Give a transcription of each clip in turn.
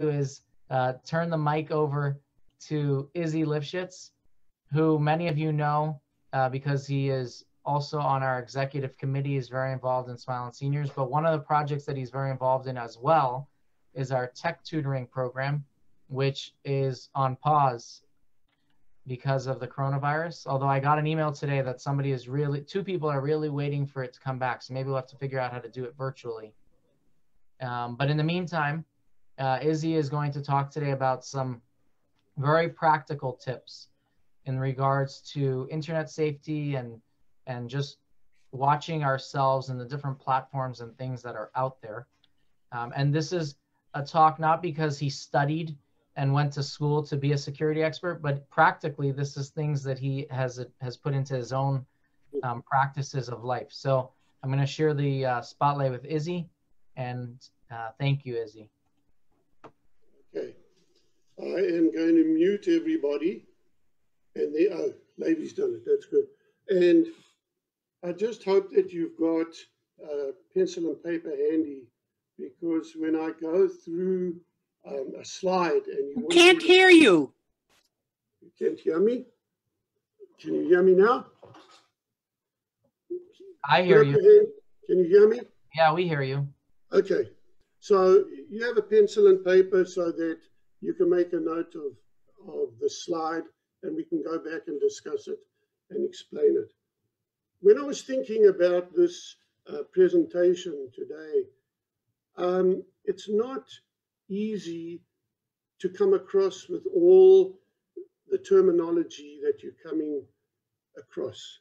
is uh, turn the mic over to Issy Lifshitz, who many of you know uh, because he is also on our executive committee, is very involved in Smile On Seniors. But one of the projects that he's very involved in as well is our tech tutoring program, which is on pause because of the coronavirus. Although I got an email today that somebody is really, two people are really waiting for it to come back. So maybe we'll have to figure out how to do it virtually. Um, but in the meantime, uh, Issy is going to talk today about some very practical tips in regards to internet safety and and just watching ourselves and the different platforms and things that are out there. Um, and this is a talk not because he studied and went to school to be a security expert, but practically this is things that he has has put into his own um, practices of life. So I'm going to share the uh, spotlight with Issy, and uh, thank you, Issy. Okay, I am going to mute everybody, and the oh, Levy's done it. That's good. And I just hope that you've got a pencil and paper handy, because when I go through um, a slide and you can't hear you. You can't hear me? Can you hear me now? I hear you. Can you hear me? Yeah, we hear you. Okay. So you have a pencil and paper so that you can make a note of, of the slide and we can go back and discuss it and explain it. When I was thinking about this uh, presentation today, um, it's not easy to come across with all the terminology that you're coming across.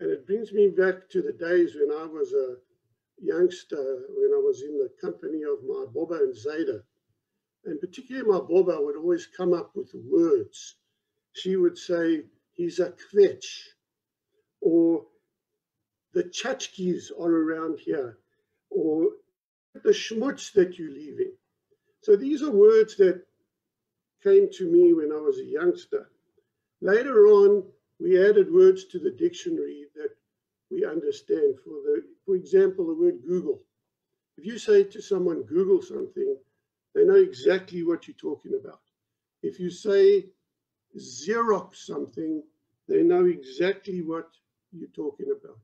And it brings me back to the days when I was a youngster, when I was in the company of my Boba and Zeta. And particularly my Boba would always come up with words. She would say, he's a kvetch, or the tchotchkes are around here, or the schmutz that you're leaving. So these are words that came to me when I was a youngster. Later on, we added words to the dictionary that we understand. For the, for example, the word Google. If you say to someone, Google something, they know exactly what you're talking about. If you say Xerox something, they know exactly what you're talking about.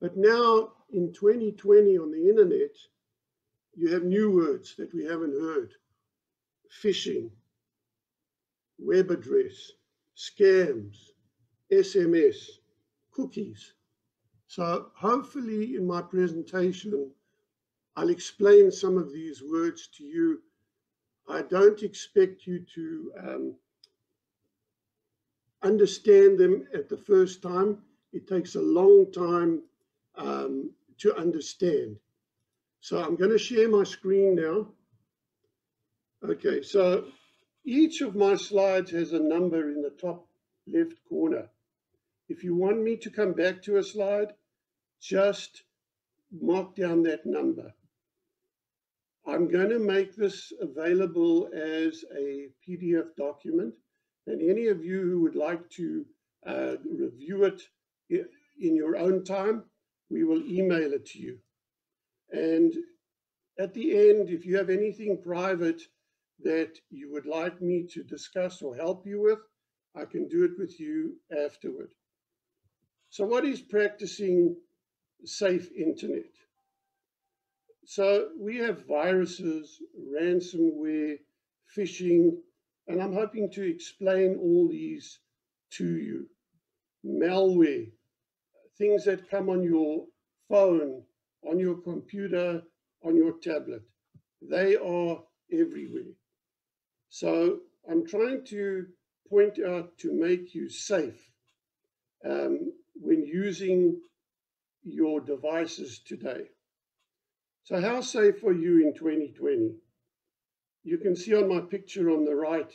But now in 2020 on the internet, you have new words that we haven't heard. Phishing, web address, scams, SMS, cookies. So hopefully in my presentation, I'll explain some of these words to you. I don't expect you to um, understand them at the first time. It takes a long time um, to understand. So I'm going to share my screen now. Okay, so each of my slides has a number in the top left corner. If you want me to come back to a slide, just mark down that number. I'm going to make this available as a PDF document, and any of you who would like to uh, review it in your own time, we will email it to you. And at the end, if you have anything private that you would like me to discuss or help you with, I can do it with you afterward. So what is practicing safe internet? So we have viruses, ransomware, phishing, and I'm hoping to explain all these to you. Malware, things that come on your phone, on your computer, on your tablet. They are everywhere. So I'm trying to point out to make you safe um, when using your devices today. So how safe are you in 2020? You can see on my picture on the right,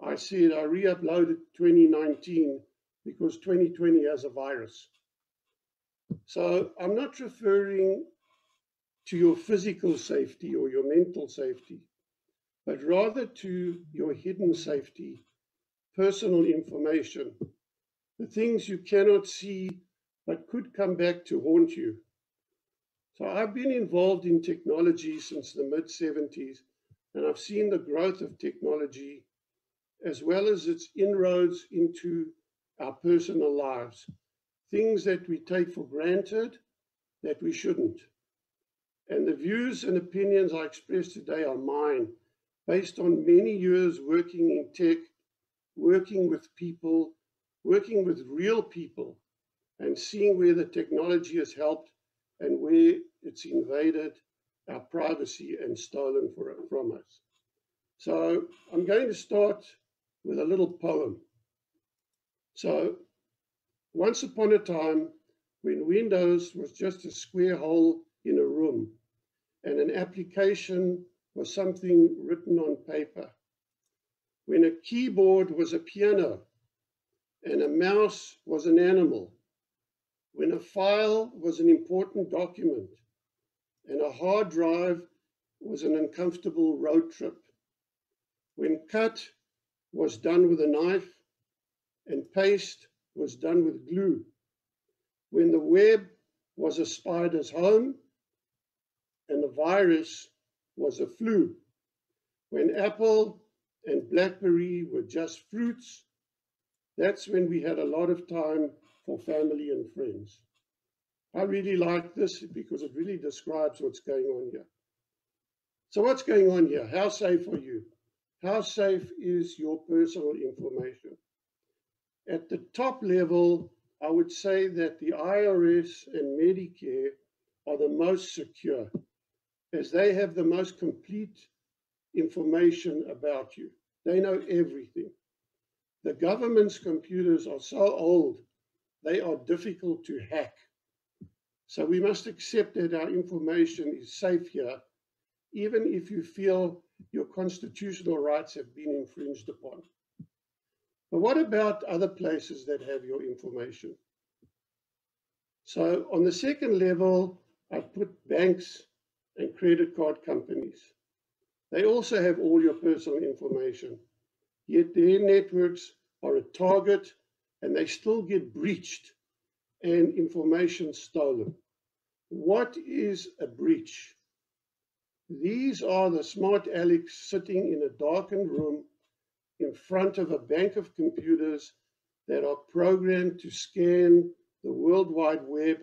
I said I re-uploaded 2019 because 2020 has a virus. So I'm not referring to your physical safety or your mental safety, but rather to your hidden safety, personal information, the things you cannot see but could come back to haunt you. So I've been involved in technology since the mid 70s, and I've seen the growth of technology as well as its inroads into our personal lives, things that we take for granted that we shouldn't. And the views and opinions I express today are mine, based on many years working in tech, working with people, working with real people, and seeing where the technology has helped and where it's invaded our privacy and stolen from us. So I'm going to start with a little poem. So once upon a time, when Windows was just a square hole in a room and an application was something written on paper, when a keyboard was a piano and a mouse was an animal, when a file was an important document and a hard drive was an uncomfortable road trip, when cut was done with a knife and paste was done with glue, when the web was a spider's home and the virus was a flu, when Apple and Blackberry were just fruits, that's when we had a lot of time for family and friends. I really like this because it really describes what's going on here. So what's going on here? How safe are you? How safe is your personal information? At the top level, I would say that the IRS and Medicare are the most secure as they have the most complete information about you. They know everything. The government's computers are so old, they are difficult to hack. So we must accept that our information is safe here, even if you feel your constitutional rights have been infringed upon. But what about other places that have your information? So on the second level, I put banks and credit card companies. They also have all your personal information, yet their networks are a target and they still get breached and information stolen. What is a breach? These are the smart Alex sitting in a darkened room in front of a bank of computers that are programmed to scan the World Wide Web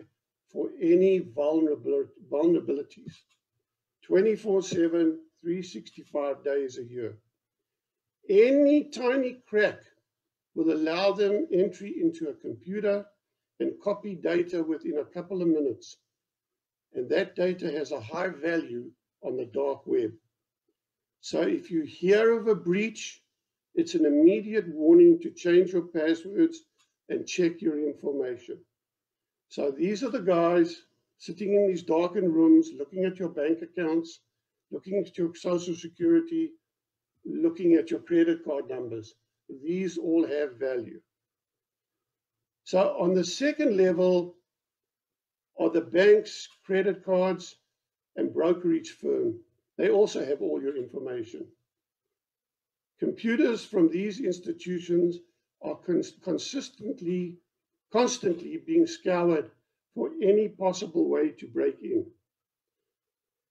for any vulnerabilities 24 7, 365 days a year. Any tiny crack will allow them entry into a computer and copy data within a couple of minutes. And that data has a high value on the dark web. So if you hear of a breach, it's an immediate warning to change your passwords and check your information. So these are the guys sitting in these darkened rooms, looking at your bank accounts, looking at your social security, looking at your credit card numbers. These all have value. So on the second level are the banks, credit cards, and brokerage firm. They also have all your information. Computers from these institutions are cons consistently, constantly being scoured for any possible way to break in.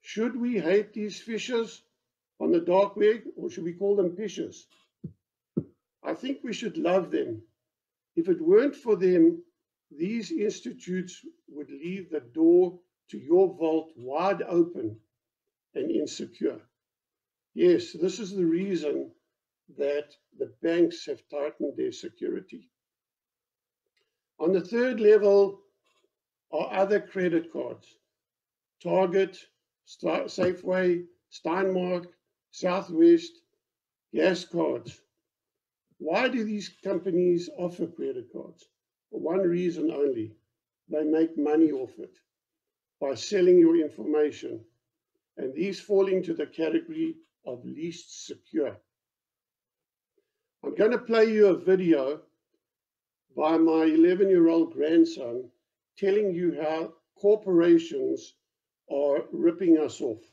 Should we hate these fishers on the dark web or should we call them fishers? I think we should love them. If it weren't for them, these institutes would leave the door to your vault wide open and insecure. Yes, this is the reason that the banks have tightened their security. On the third level are other credit cards. Target, Safeway, Stein Mart, Southwest, gas cards. Why do these companies offer credit cards? For one reason only, they make money off it by selling your information. And these fall into the category of least secure. I'm going to play you a video by my 11 year old grandson telling you how corporations are ripping us off.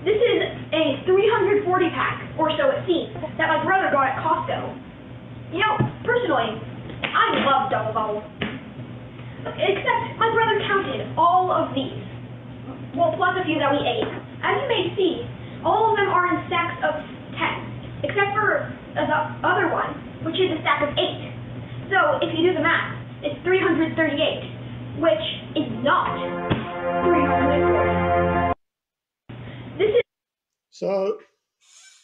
This is a 340 pack, or so it seems, that my brother got at Costco. You know, personally, I love Dubble Bubble. Except my brother counted all of these, well, plus a few that we ate. As you may see, All of them are in stacks of 10, except for the other one, which is a stack of 8. So if you do the math, it's 338, which is not 340. So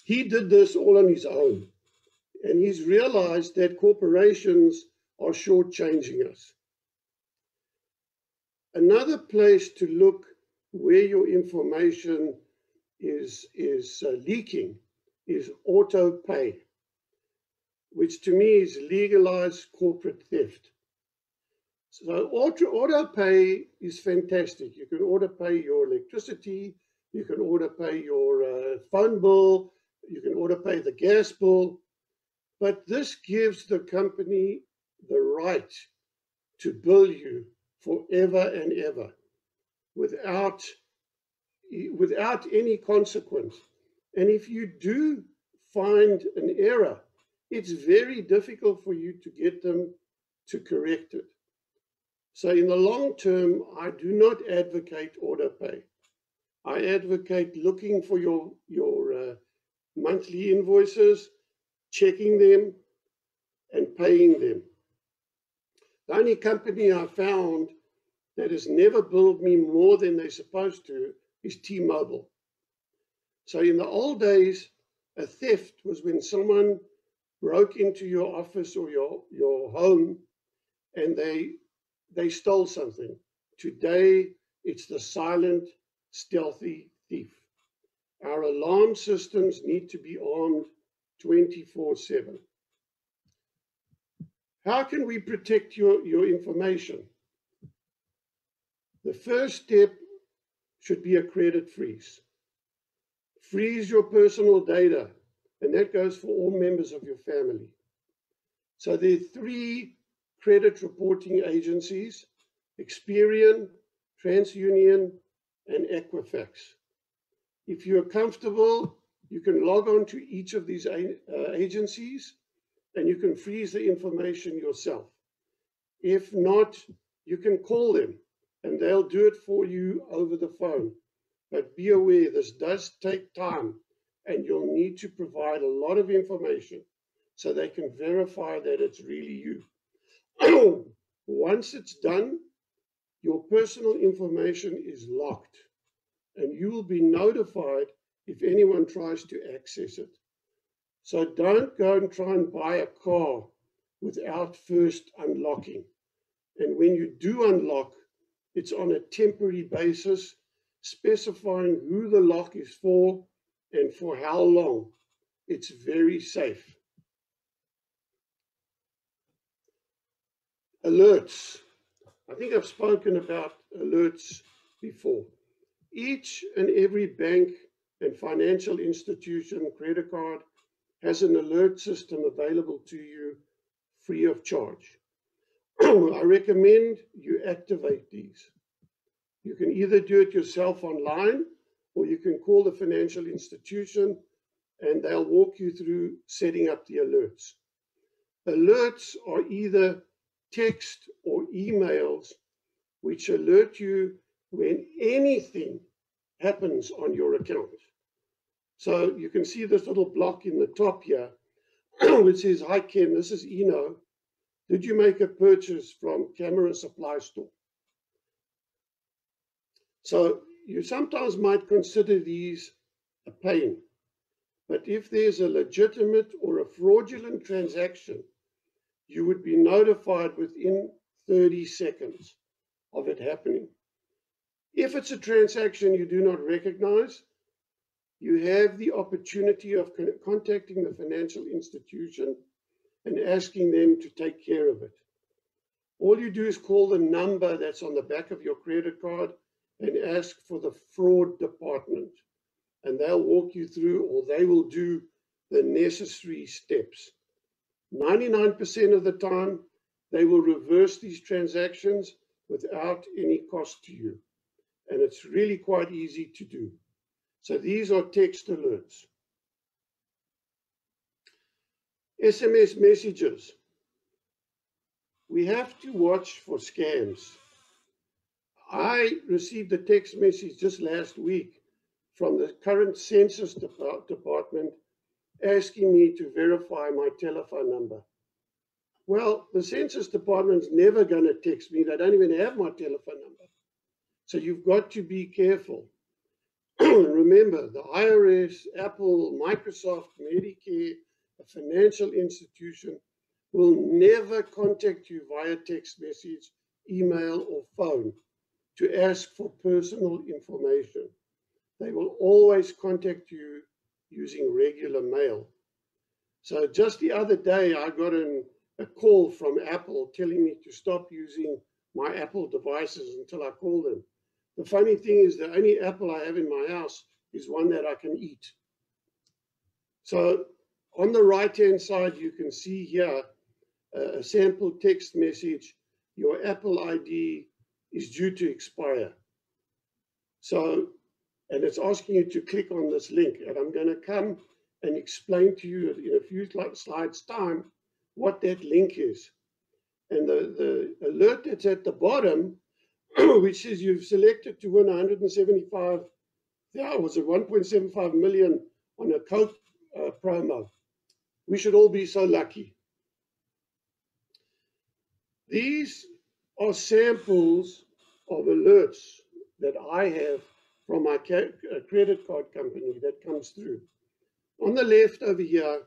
he did this all on his own. And he's realized that corporations are shortchanging us. Another place to look where your information is, is uh, leaking is auto pay, which to me is legalized corporate theft. So auto, auto pay is fantastic. You can auto pay your electricity, you can auto pay your uh, phone bill, you can auto pay the gas bill, but this gives the company the right to bill you forever and ever without without any consequence. And if you do find an error, it's very difficult for you to get them to correct it. So in the long term, I do not advocate auto pay. I advocate looking for your, your uh, monthly invoices, checking them, and paying them. The only company I found that has never billed me more than they're supposed to is T-Mobile. So in the old days, a theft was when someone broke into your office or your, your home and they, they stole something. Today, it's the silent, stealthy thief. Our alarm systems need to be armed 24 7. How can we protect your, your information? The first step should be a credit freeze. Freeze your personal data, and that goes for all members of your family. So there are three credit reporting agencies, Experian, TransUnion, and Equifax. If you're comfortable, you can log on to each of these uh, agencies and you can freeze the information yourself. If not, you can call them and they'll do it for you over the phone. But be aware, this does take time and you'll need to provide a lot of information so they can verify that it's really you. Once it's done, your personal information is locked and you will be notified if anyone tries to access it. So don't go and try and buy a car without first unlocking. And when you do unlock, it's on a temporary basis, specifying who the lock is for and for how long. It's very safe. Alerts. I think I've spoken about alerts before. Each and every bank and financial institution, credit card, has an alert system available to you free of charge. I recommend you activate these. You can either do it yourself online or you can call the financial institution and they'll walk you through setting up the alerts. Alerts are either text or emails which alert you when anything happens on your account. So you can see this little block in the top here, which says, hi Ken, this is Eno. Did you make a purchase from Camera Supply Store? So you sometimes might consider these a pain, but if there's a legitimate or a fraudulent transaction, you would be notified within 30 seconds of it happening. If it's a transaction you do not recognize, you have the opportunity of contacting the financial institution and asking them to take care of it. All you do is call the number that's on the back of your credit card and ask for the fraud department. And they'll walk you through or they will do the necessary steps. 99% of the time, they will reverse these transactions without any cost to you. And it's really quite easy to do. So these are text alerts. SMS messages. We have to watch for scams. I received a text message just last week from the current census depart- department asking me to verify my telephone number. Well, the census department's never going to text me. They don't even have my telephone number. So you've got to be careful. Remember, the IRS, Apple, Microsoft, Medicare, a financial institution will never contact you via text message, email, or phone to ask for personal information. They will always contact you using regular mail. So just the other day, I got an, a call from Apple telling me to stop using my Apple devices until I call them. The funny thing is, the only apple I have in my house is one that I can eat. So on the right hand side, you can see here a sample text message. Your Apple ID is due to expire. So, and it's asking you to click on this link. And I'm going to come and explain to you in a few slides' time what that link is. And the, the alert that's at the bottom which says you've selected to win 175, yeah, was it 1.75 million on a Coke uh, promo. We should all be so lucky. These are samples of alerts that I have from my uh, credit card company that comes through. On the left over here,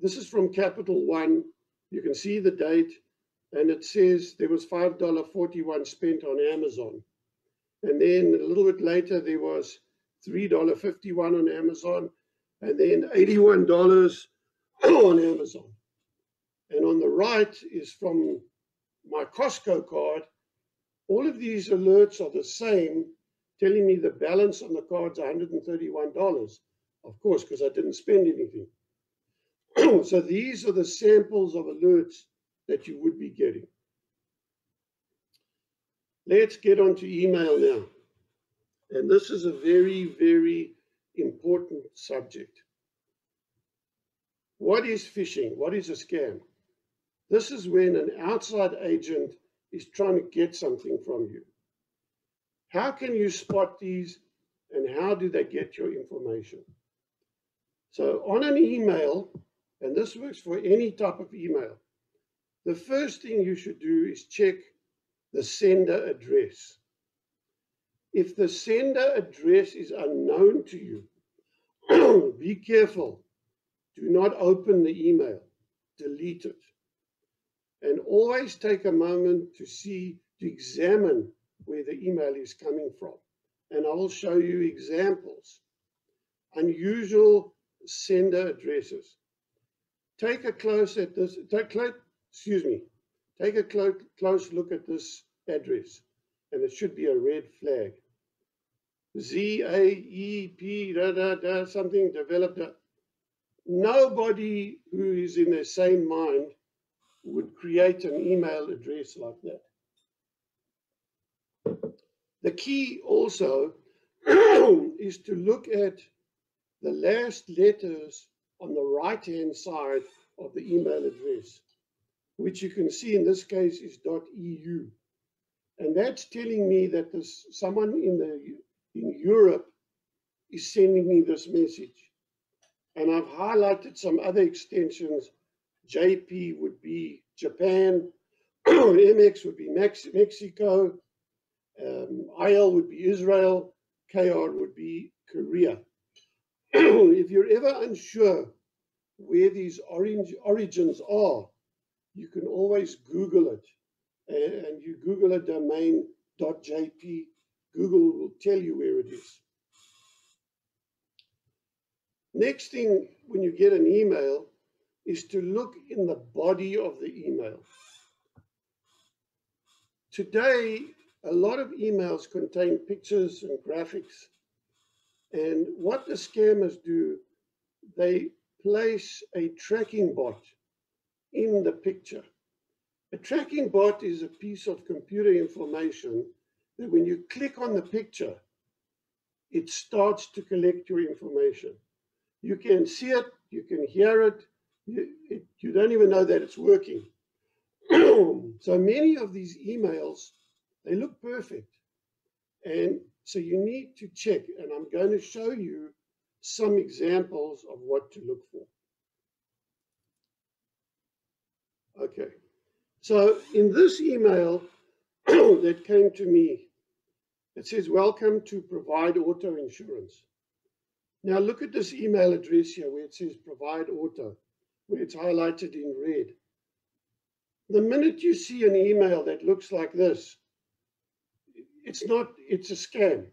this is from Capital One. You can see the date and it says there was $5.41 spent on Amazon. And then a little bit later, there was $3.51 on Amazon, and then $81 on Amazon. And on the right is from my Costco card. All of these alerts are the same, telling me the balance on the card's $131, of course, because I didn't spend anything. so these are the samples of alerts that you would be getting. Let's get on to email now. And this is a very, very important subject. What is phishing? What is a scam? This is when an outside agent is trying to get something from you. How can you spot these and how do they get your information? So on an email, and this works for any type of email, the first thing you should do is check the sender address. If the sender address is unknown to you, be careful. Do not open the email, delete it. And always take a moment to see, to examine where the email is coming from. And I will show you examples. Unusual sender addresses. Take a close at this, take, excuse me, take a clo close look at this address, and it should be a red flag. Z A E P da da da something developed. A, nobody who is in their same mind would create an email address like that. The key also is to look at the last letters on the right hand side of the email address which you can see in this case is .eu. And that's telling me that there's someone in, the, in Europe is sending me this message. And I've highlighted some other extensions. JP would be Japan, MX would be Mex Mexico, um, IL would be Israel, KR would be Korea. if you're ever unsure where these orange origins are, you can always Google it. And, you Google a domain.jp, Google will tell you where it is. Next thing, when you get an email, is to look in the body of the email. Today, a lot of emails contain pictures and graphics. And what the scammers do, they place a tracking bot in the picture. A tracking bot is a piece of computer information that when you click on the picture, it starts to collect your information. You can see it, you can hear it, you, it, you don't even know that it's working. so many of these emails, they look perfect. And So you need to check, and I'm going to show you some examples of what to look for. Okay, so in this email that came to me, it says, welcome to Provide Auto Insurance. Now look at this email address here where it says Provide Auto, where it's highlighted in red. The minute you see an email that looks like this, it's not, it's a scam.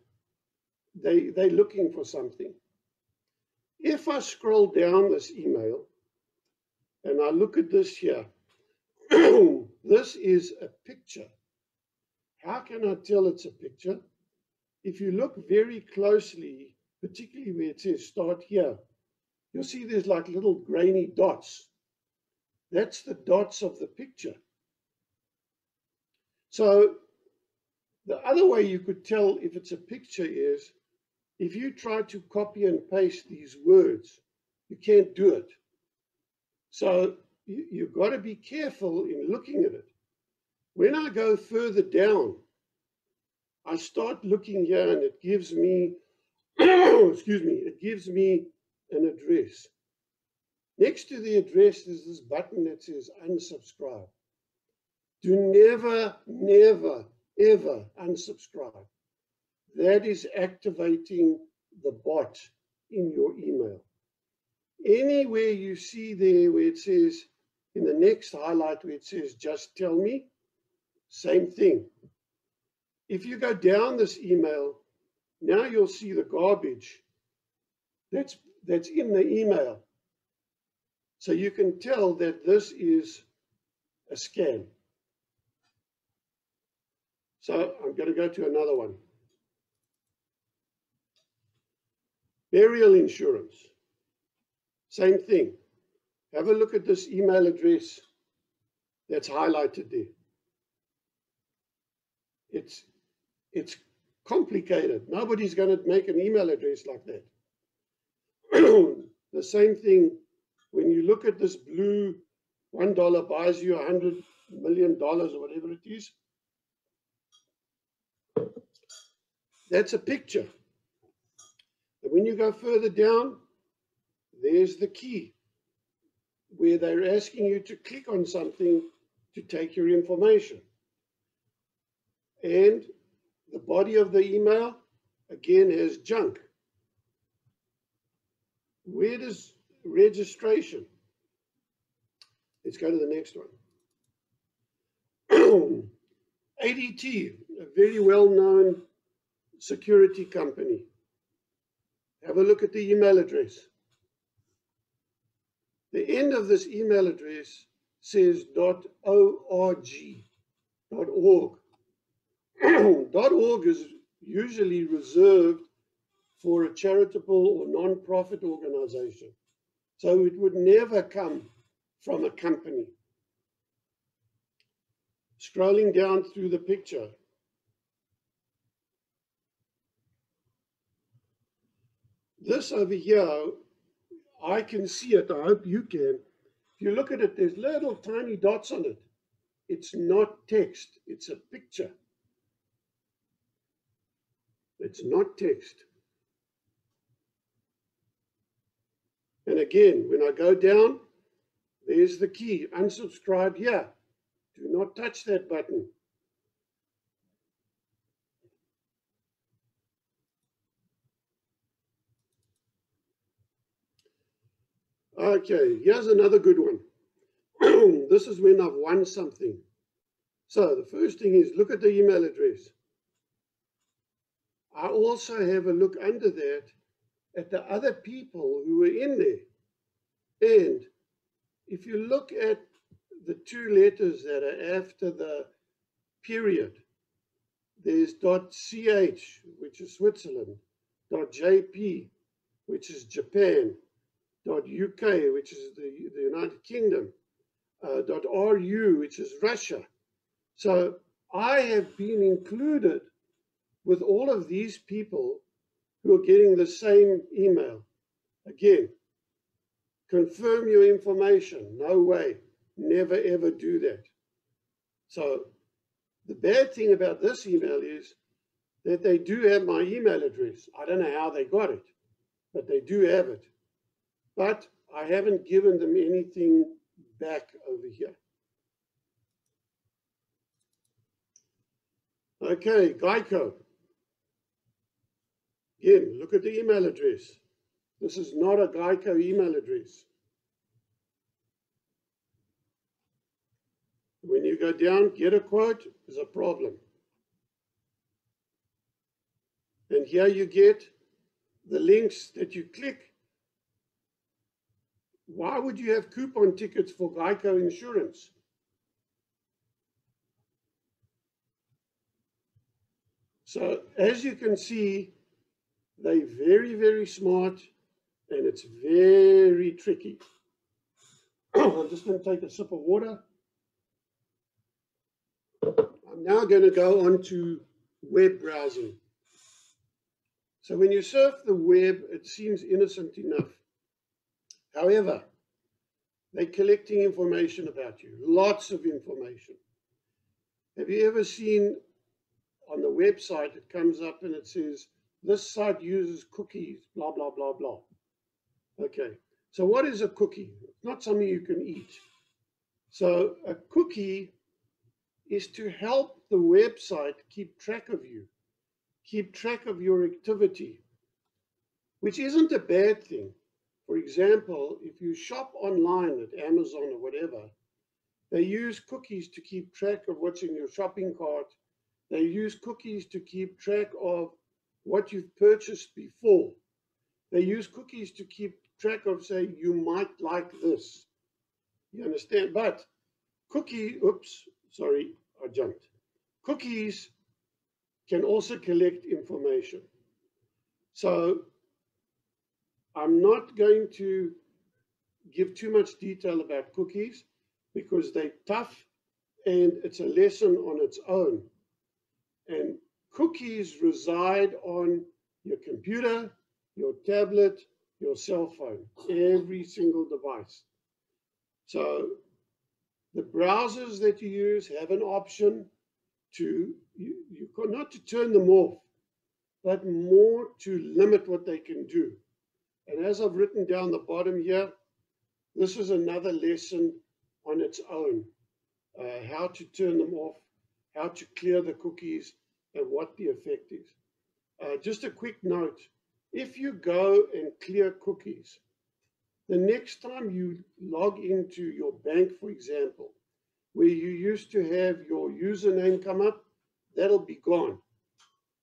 They, they're looking for something. If I scroll down this email and I look at this here, this is a picture. How can I tell it's a picture? If you look very closely, particularly where it says start here, you'll see there's like little grainy dots. That's the dots of the picture. So the other way you could tell if it's a picture is if you try to copy and paste these words, you can't do it. So you, you've got to be careful in looking at it. When I go further down, I start looking here and it gives me, excuse me, it gives me an address. Next to the address is this button that says unsubscribe. Do never, never, ever unsubscribe. That is activating the bot in your email. Anywhere you see there where it says, in the next highlight where it says, just tell me, same thing. If you go down this email, now you'll see the garbage that's, that's in the email. So you can tell that this is a scam. So I'm going to go to another one. Burial insurance. Same thing. Have a look at this email address that's highlighted there. It's, it's complicated. Nobody's going to make an email address like that. the same thing when you look at this blue $1 buys you $100 million or whatever it is. That's a picture. And when you go further down, there's the key where they're asking you to click on something to take your information. And the body of the email, again, has junk. Where does registration? Let's go to the next one. ADT, a very well-known security company. Have a look at the email address. The end of this email address says .org. .org. .org is usually reserved for a charitable or non-profit organization. So it would never come from a company. Scrolling down through the picture, This over here, I can see it. I hope you can. If you look at it, there's little tiny dots on it. It's not text, it's a picture. It's not text. And again, when I go down, there's the key, unsubscribe here. Do not touch that button. Okay, here's another good one. this is when I've won something. So the first thing is look at the email address. I also have a look under that at the other people who were in there. And if you look at the two letters that are after the period, there's .ch, which is Switzerland, .jp, which is Japan, .uk, which is the, the United Kingdom, uh, .ru, which is Russia. So I have been included with all of these people who are getting the same email. Again, confirm your information. No way. Never ever do that. So the bad thing about this email is that they do have my email address. I don't know how they got it, but they do have it. But I haven't given them anything back over here. Okay, Geico. Again, look at the email address. This is not a Geico email address. When you go down, get a quote is a problem. And here you get the links that you click. Why would you have coupon tickets for Geico insurance? So as you can see, they're very, very smart and it's very tricky. I'm just going to take a sip of water. I'm now going to go on to web browsing. So when you surf the web, it seems innocent enough. However, they're collecting information about you, lots of information. Have you ever seen on the website, it comes up and it says, this site uses cookies, blah, blah, blah, blah. Okay, so what is a cookie? It's not something you can eat. So a cookie is to help the website keep track of you, keep track of your activity, which isn't a bad thing. For example, if you shop online at Amazon or whatever, they use cookies to keep track of what's in your shopping cart. They use cookies to keep track of what you've purchased before. They use cookies to keep track of, say, you might like this. You understand? But cookie, oops, sorry, I jumped. Cookies can also collect information. So I'm not going to give too much detail about cookies because they're tough and it's a lesson on its own. And cookies reside on your computer, your tablet, your cell phone, every single device. So the browsers that you use have an option to, you, you not to turn them off, but more to limit what they can do. And as I've written down the bottom here, this is another lesson on its own, uh, how to turn them off, how to clear the cookies, and what the effect is. Uh, just a quick note, if you go and clear cookies, the next time you log into your bank, for example, where you used to have your username come up, that'll be gone.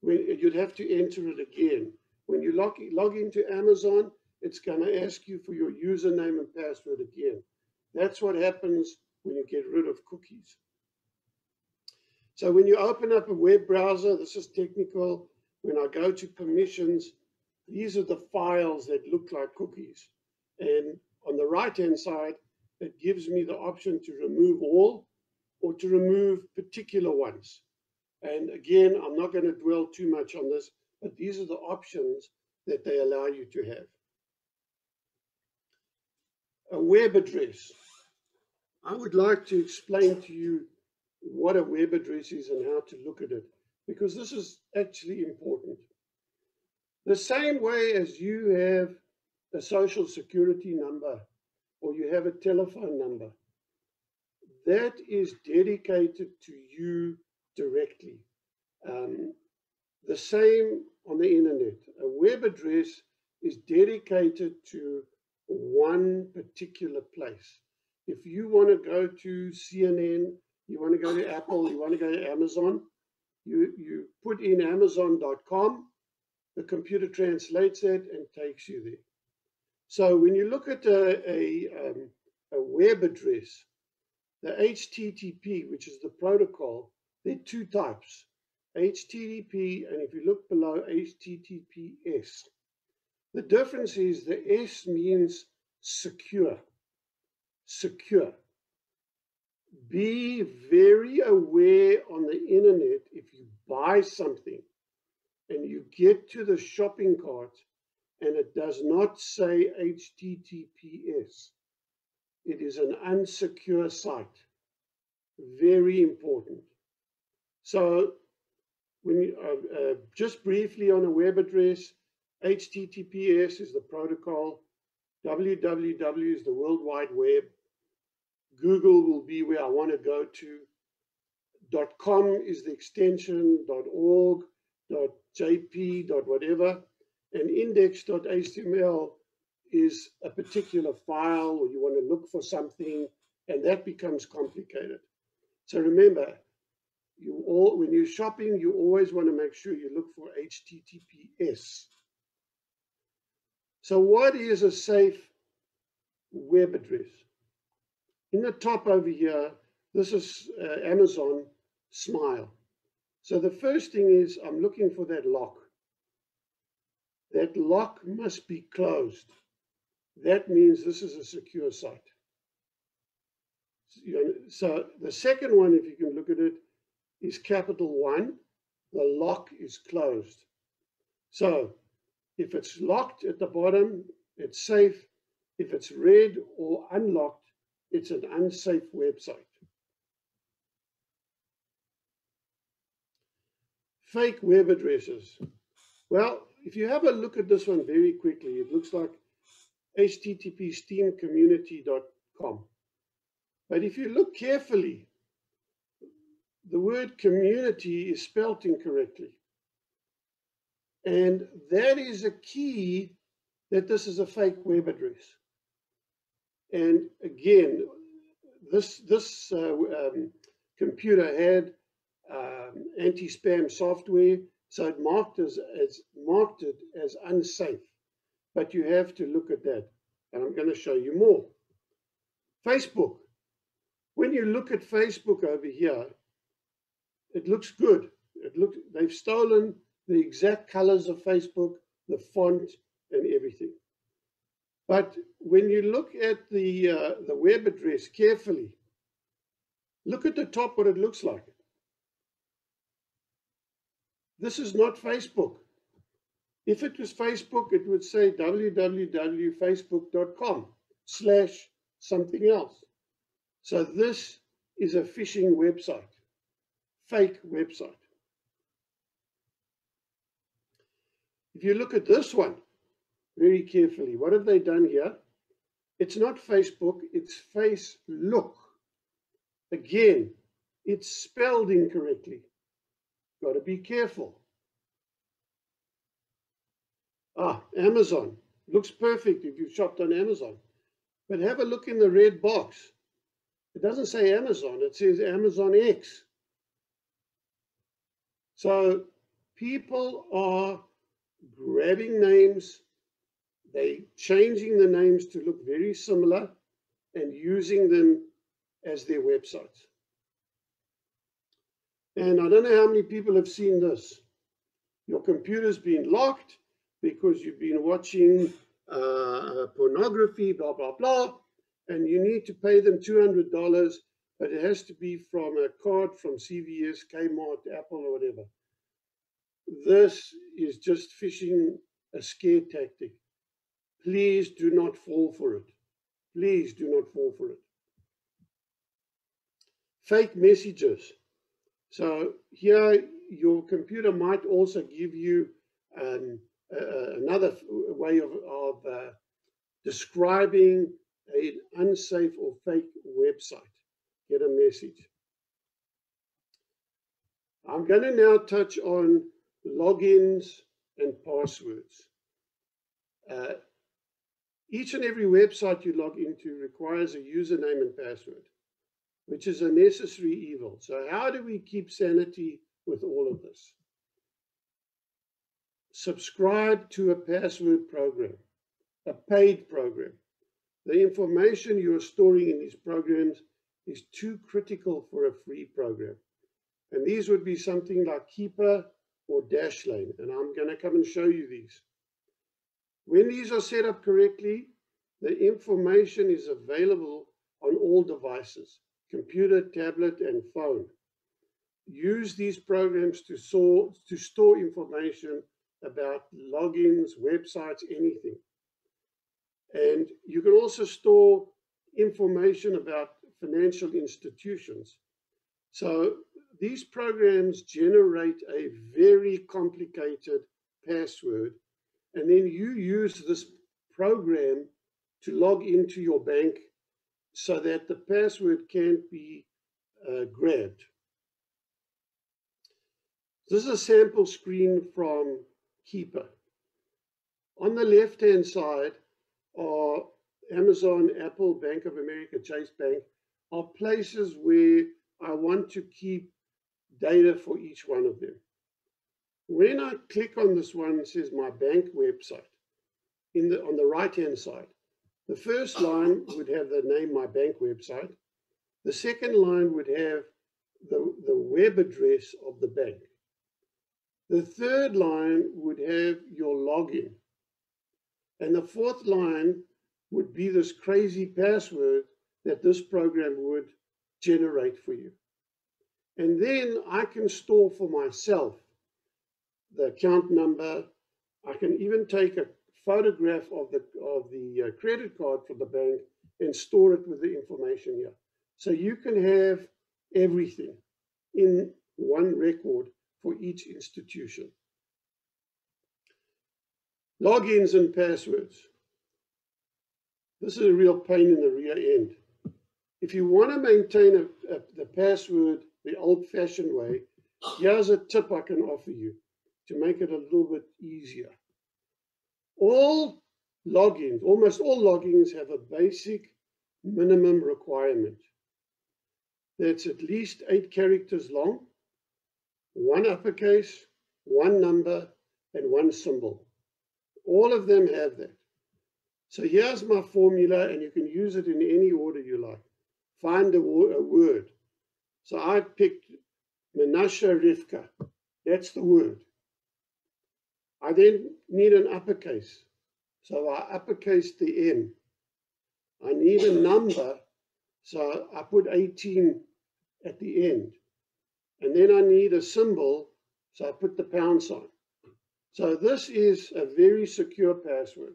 When you'd have to enter it again. When you log, log into Amazon, it's going to ask you for your username and password again. That's what happens when you get rid of cookies. So when you open up a web browser, this is technical. When I go to permissions, these are the files that look like cookies. And on the right-hand side, it gives me the option to remove all or to remove particular ones. And again, I'm not going to dwell too much on this, but these are the options that they allow you to have. A web address. I would like to explain to you what a web address is and how to look at it, because this is actually important. The same way as you have a social security number or you have a telephone number, that is dedicated to you directly. Um, the same on the internet. A web address is dedicated to one particular place. If you want to go to CNN you want to go to Apple, you want to go to Amazon, you, you put in amazon.com, the computer translates it and takes you there. So when you look at a, a, um, a web address, the HTTP, which is the protocol, there are two types, HTTP, and if you look below, HTTPS. The difference is the S means secure, secure be very aware on the internet if you buy something and you get to the shopping cart and it does not say HTTPS. It is an unsecure site. Very important. So when you, uh, uh, just briefly on a web address, HTTPS is the protocol, www is the World Wide Web, Google will be where I want to go to, .com is the extension, .org, .jp, .whatever, and index.html is a particular file or you want to look for something and that becomes complicated. So remember, you all when you're shopping, you always want to make sure you look for HTTPS. So what is a safe web address? In the top over here, this is uh, Amazon Smile. So the first thing is I'm looking for that lock. That lock must be closed. That means this is a secure site. So the second one, if you can look at it, is capital one. The lock is closed. So if it's locked at the bottom, it's safe. If it's red or unlocked, it's an unsafe website. Fake web addresses. Well, if you have a look at this one very quickly, it looks like http steamcommunity.com. But if you look carefully, the word community is spelt incorrectly. And that is a key that this is a fake web address. And again, this, this uh, um, computer had um, anti-spam software, so it marked, as, as, marked it as unsafe. But you have to look at that. And I'm going to show you more. Facebook. When you look at Facebook over here, it looks good. It looks, they've stolen the exact colors of Facebook, the font, and everything. But when you look at the, uh, the web address carefully, look at the top what it looks like. This is not Facebook. If it was Facebook, it would say www.facebook.com slash something else. So this is a phishing website, fake website. If you look at this one very carefully, what have they done here? It's not Facebook, it's Face Look. Again, it's spelled incorrectly. Got to be careful. Ah, Amazon. Looks perfect if you've shopped on Amazon. But have a look in the red box. It doesn't say Amazon, it says Amazon X. So people are grabbing names, they changing the names to look very similar and using them as their websites. And I don't know how many people have seen this. Your computer's been locked because you've been watching uh, pornography, blah, blah, blah, and you need to pay them $200, but it has to be from a card from CVS, Kmart, Apple, or whatever. This is just phishing a scare tactic. Please do not fall for it. Please do not fall for it. Fake messages. So here, your computer might also give you um, uh, another way of, of uh, describing an unsafe or fake website. Get a message. I'm going to now touch on logins and passwords. Uh, each and every website you log into requires a username and password, which is a necessary evil. So how do we keep sanity with all of this? subscribe to a password program, a paid program. The information you are storing in these programs is too critical for a free program. And these would be something like Keeper or Dashlane. And I'm going to come and show you these. When these are set up correctly, the information is available on all devices, computer, tablet, and phone. Use these programs to, store, to store information about logins, websites, anything. And you can also store information about financial institutions. So these programs generate a very complicated password, and then you use this program to log into your bank so that the password can't be uh, grabbed. This is a sample screen from Keeper. On the left-hand side are Amazon, Apple, Bank of America, Chase Bank, are places where I want to keep data for each one of them. When I click on this one, it says my bank website in the, on the right-hand side. The first line would have the name my bank website. The second line would have the, the web address of the bank. The third line would have your login. And the fourth line would be this crazy password that this program would generate for you. And then I can store for myself the account number. I can even take a photograph of the, of the uh, credit card for the bank and store it with the information here. So you can have everything in one record for each institution. Logins and passwords. This is a real pain in the rear end. If you want to maintain a, a, the password the old-fashioned way, here's a tip I can offer you to make it a little bit easier. All logins, almost all logins have a basic minimum requirement. That's at least eight characters long, one uppercase, one number, and one symbol. All of them have that. So here's my formula, and you can use it in any order you like. Find a, a word. So I picked Menashe Rivka. That's the word. I then need an uppercase. So I uppercase the M. I need a number. So I put 18 at the end. And then I need a symbol. So I put the pound sign. So this is a very secure password.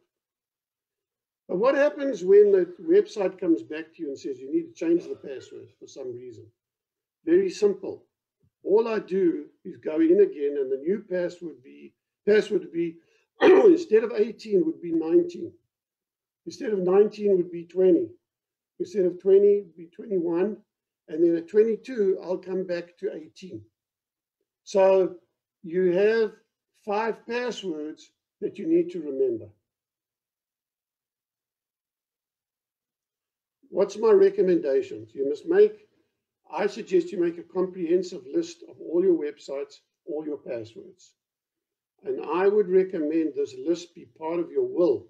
But what happens when the website comes back to you and says you need to change the password for some reason? Very simple. All I do is go in again and the new password be password would be instead of 18 would be 19. Instead of 19 would be 20. Instead of 20 would be 21. And then at 22, I'll come back to 18. So you have five passwords that you need to remember. What's my recommendations? You must make, I suggest you make a comprehensive list of all your websites, all your passwords. And I would recommend this list be part of your will.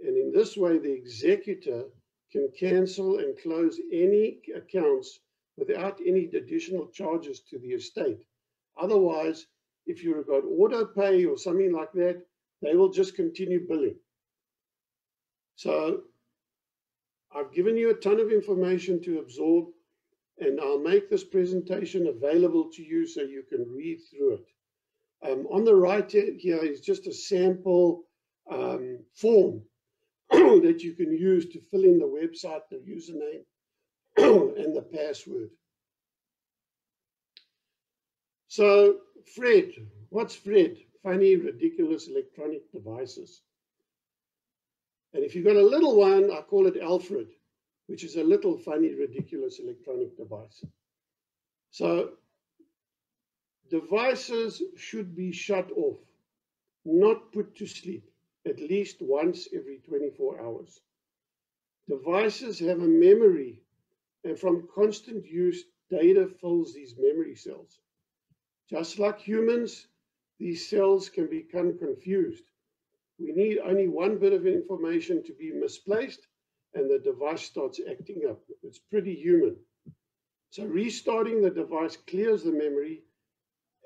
And in this way, the executor can cancel and close any accounts without any additional charges to the estate. Otherwise, if you've got auto pay or something like that, they will just continue billing. So I've given you a ton of information to absorb, and I'll make this presentation available to you so you can read through it. Um, on the right here is just a sample um, form that you can use to fill in the website, the username, and the password. So Fred, what's Fred? Funny, ridiculous electronic devices. And if you've got a little one, I call it Alfred, which is a little funny, ridiculous electronic device. So devices should be shut off, not put to sleep, at least once every 24 hours. Devices have a memory, and from constant use, data fills these memory cells. Just like humans, these cells can become confused we need only one bit of information to be misplaced and the device starts acting up. It's pretty human. So restarting the device clears the memory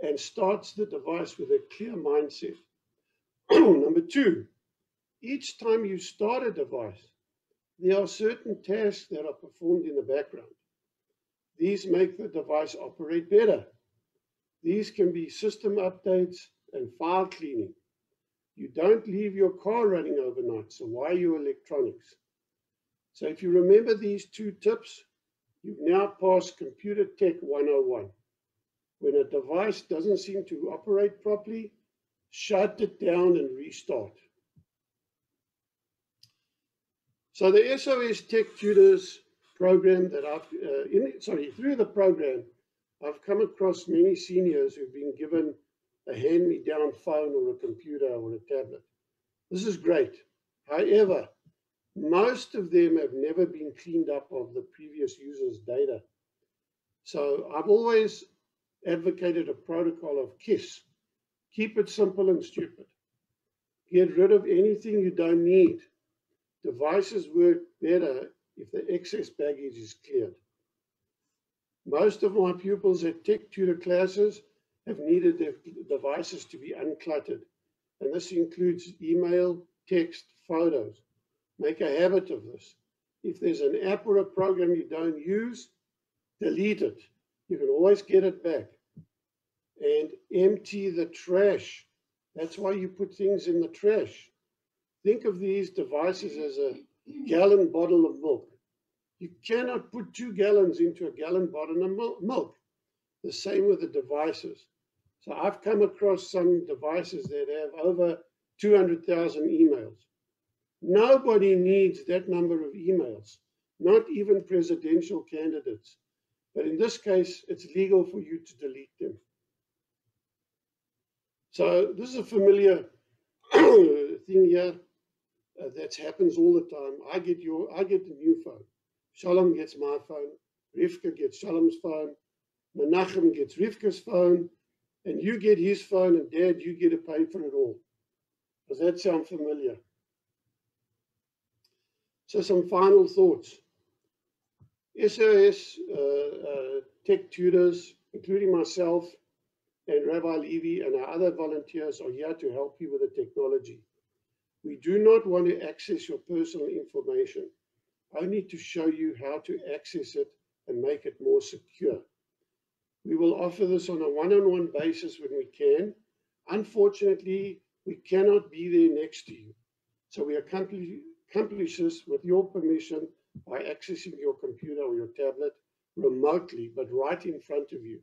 and starts the device with a clear mindset. Number two, each time you start a device, there are certain tasks that are performed in the background. These make the device operate better. These can be system updates and file cleaning. You don't leave your car running overnight, so why your electronics? So if you remember these two tips, You've now passed Computer Tech 101. When a device doesn't seem to operate properly, shut it down and restart. So the SOS Tech Tutors program that I've, uh, in, sorry, through the program, I've come across many seniors who've been given a hand-me-down phone or a computer or a tablet. This is great. However, most of them have never been cleaned up of the previous user's data. So I've always advocated a protocol of KISS. Keep it simple and stupid. Get rid of anything you don't need. Devices work better if the excess baggage is cleared. Most of my pupils at tech tutor classes have needed their devices to be uncluttered. And this includes email, text, photos. Make a habit of this. If there's an app or a program you don't use, delete it. You can always get it back. And empty the trash. That's why you put things in the trash. Think of these devices as a gallon bottle of milk. You cannot put two gallons into a gallon bottle of milk. The same with the devices. So I've come across some devices that have over 200,000 emails. Nobody needs that number of emails, not even presidential candidates. But in this case, it's legal for you to delete them. So this is a familiar thing here uh, that happens all the time. I get your, I get the new phone. Shalom gets my phone. Rivka gets Shalom's phone. Menachem gets Rivka's phone. And you get his phone, and Dad, you get to pay for it all. Does that sound familiar? So some final thoughts. SOS uh, uh, tech tutors, including myself and Rabbi Levy and our other volunteers are here to help you with the technology. We do not want to access your personal information, only to show you how to access it and make it more secure. We will offer this on a one-on-one basis when we can. Unfortunately, we cannot be there next to you. So we accomplish, accomplish this with your permission by accessing your computer or your tablet remotely, but right in front of you.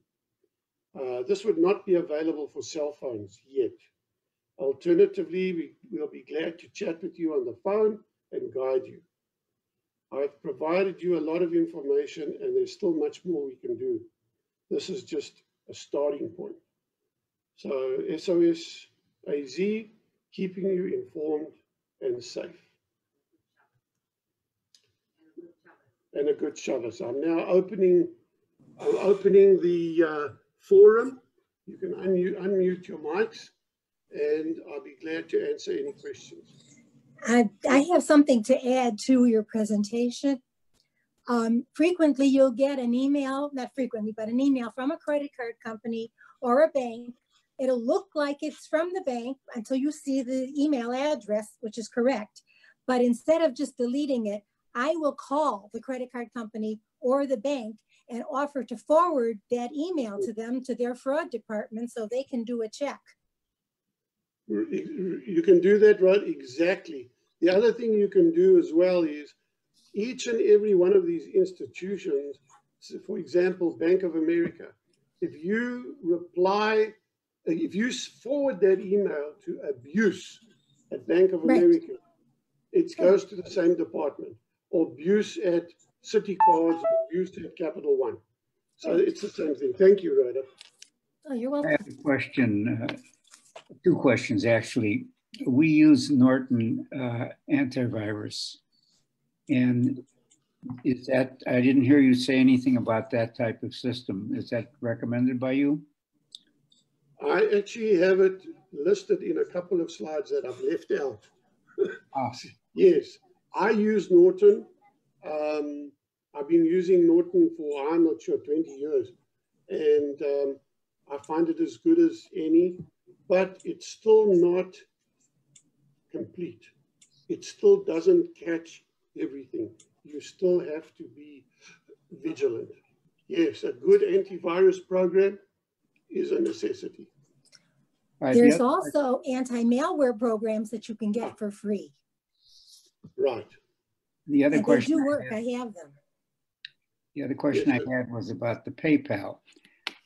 Uh, this would not be available for cell phones yet. Alternatively, we will be glad to chat with you on the phone and guide you. I've provided you a lot of information and there's still much more we can do. This is just a starting point. So SOS AZ, keeping you informed and safe. And a good Shabbos. So I'm now opening, I'm opening the uh, forum. You can unmute, unmute your mics and I'll be glad to answer any questions. I, I have something to add to your presentation. Um, frequently, you'll get an email, not frequently, but an email from a credit card company or a bank. It'll look like it's from the bank until you see the email address, which is correct. But instead of just deleting it, I will call the credit card company or the bank and offer to forward that email to them to their fraud department so they can do a check. You can do that, right? Exactly. The other thing you can do as well is each and every one of these institutions, for example, Bank of America, if you reply, if you forward that email to abuse at Bank of right. America, it goes to the same department, abuse at Citi Cards, abuse at Capital One. So it's the same thing. Thank you, Rhoda. Oh, you're welcome. I have a question, uh, two questions actually. We use Norton uh, antivirus and is that, I didn't hear you say anything about that type of system. Is that recommended by you? I actually have it listed in a couple of slides that I've left out. Ah. yes, I use Norton. Um, I've been using Norton for, I'm not sure, 20 years. And um, I find it as good as any, but it's still not complete. It still doesn't catch everything. You still have to be vigilant. Yes, a good antivirus program is a necessity. Right, There's the also anti-malware programs that you can get for free. Right. The other and question they do work. I have, I have them. The other question I had was about the PayPal.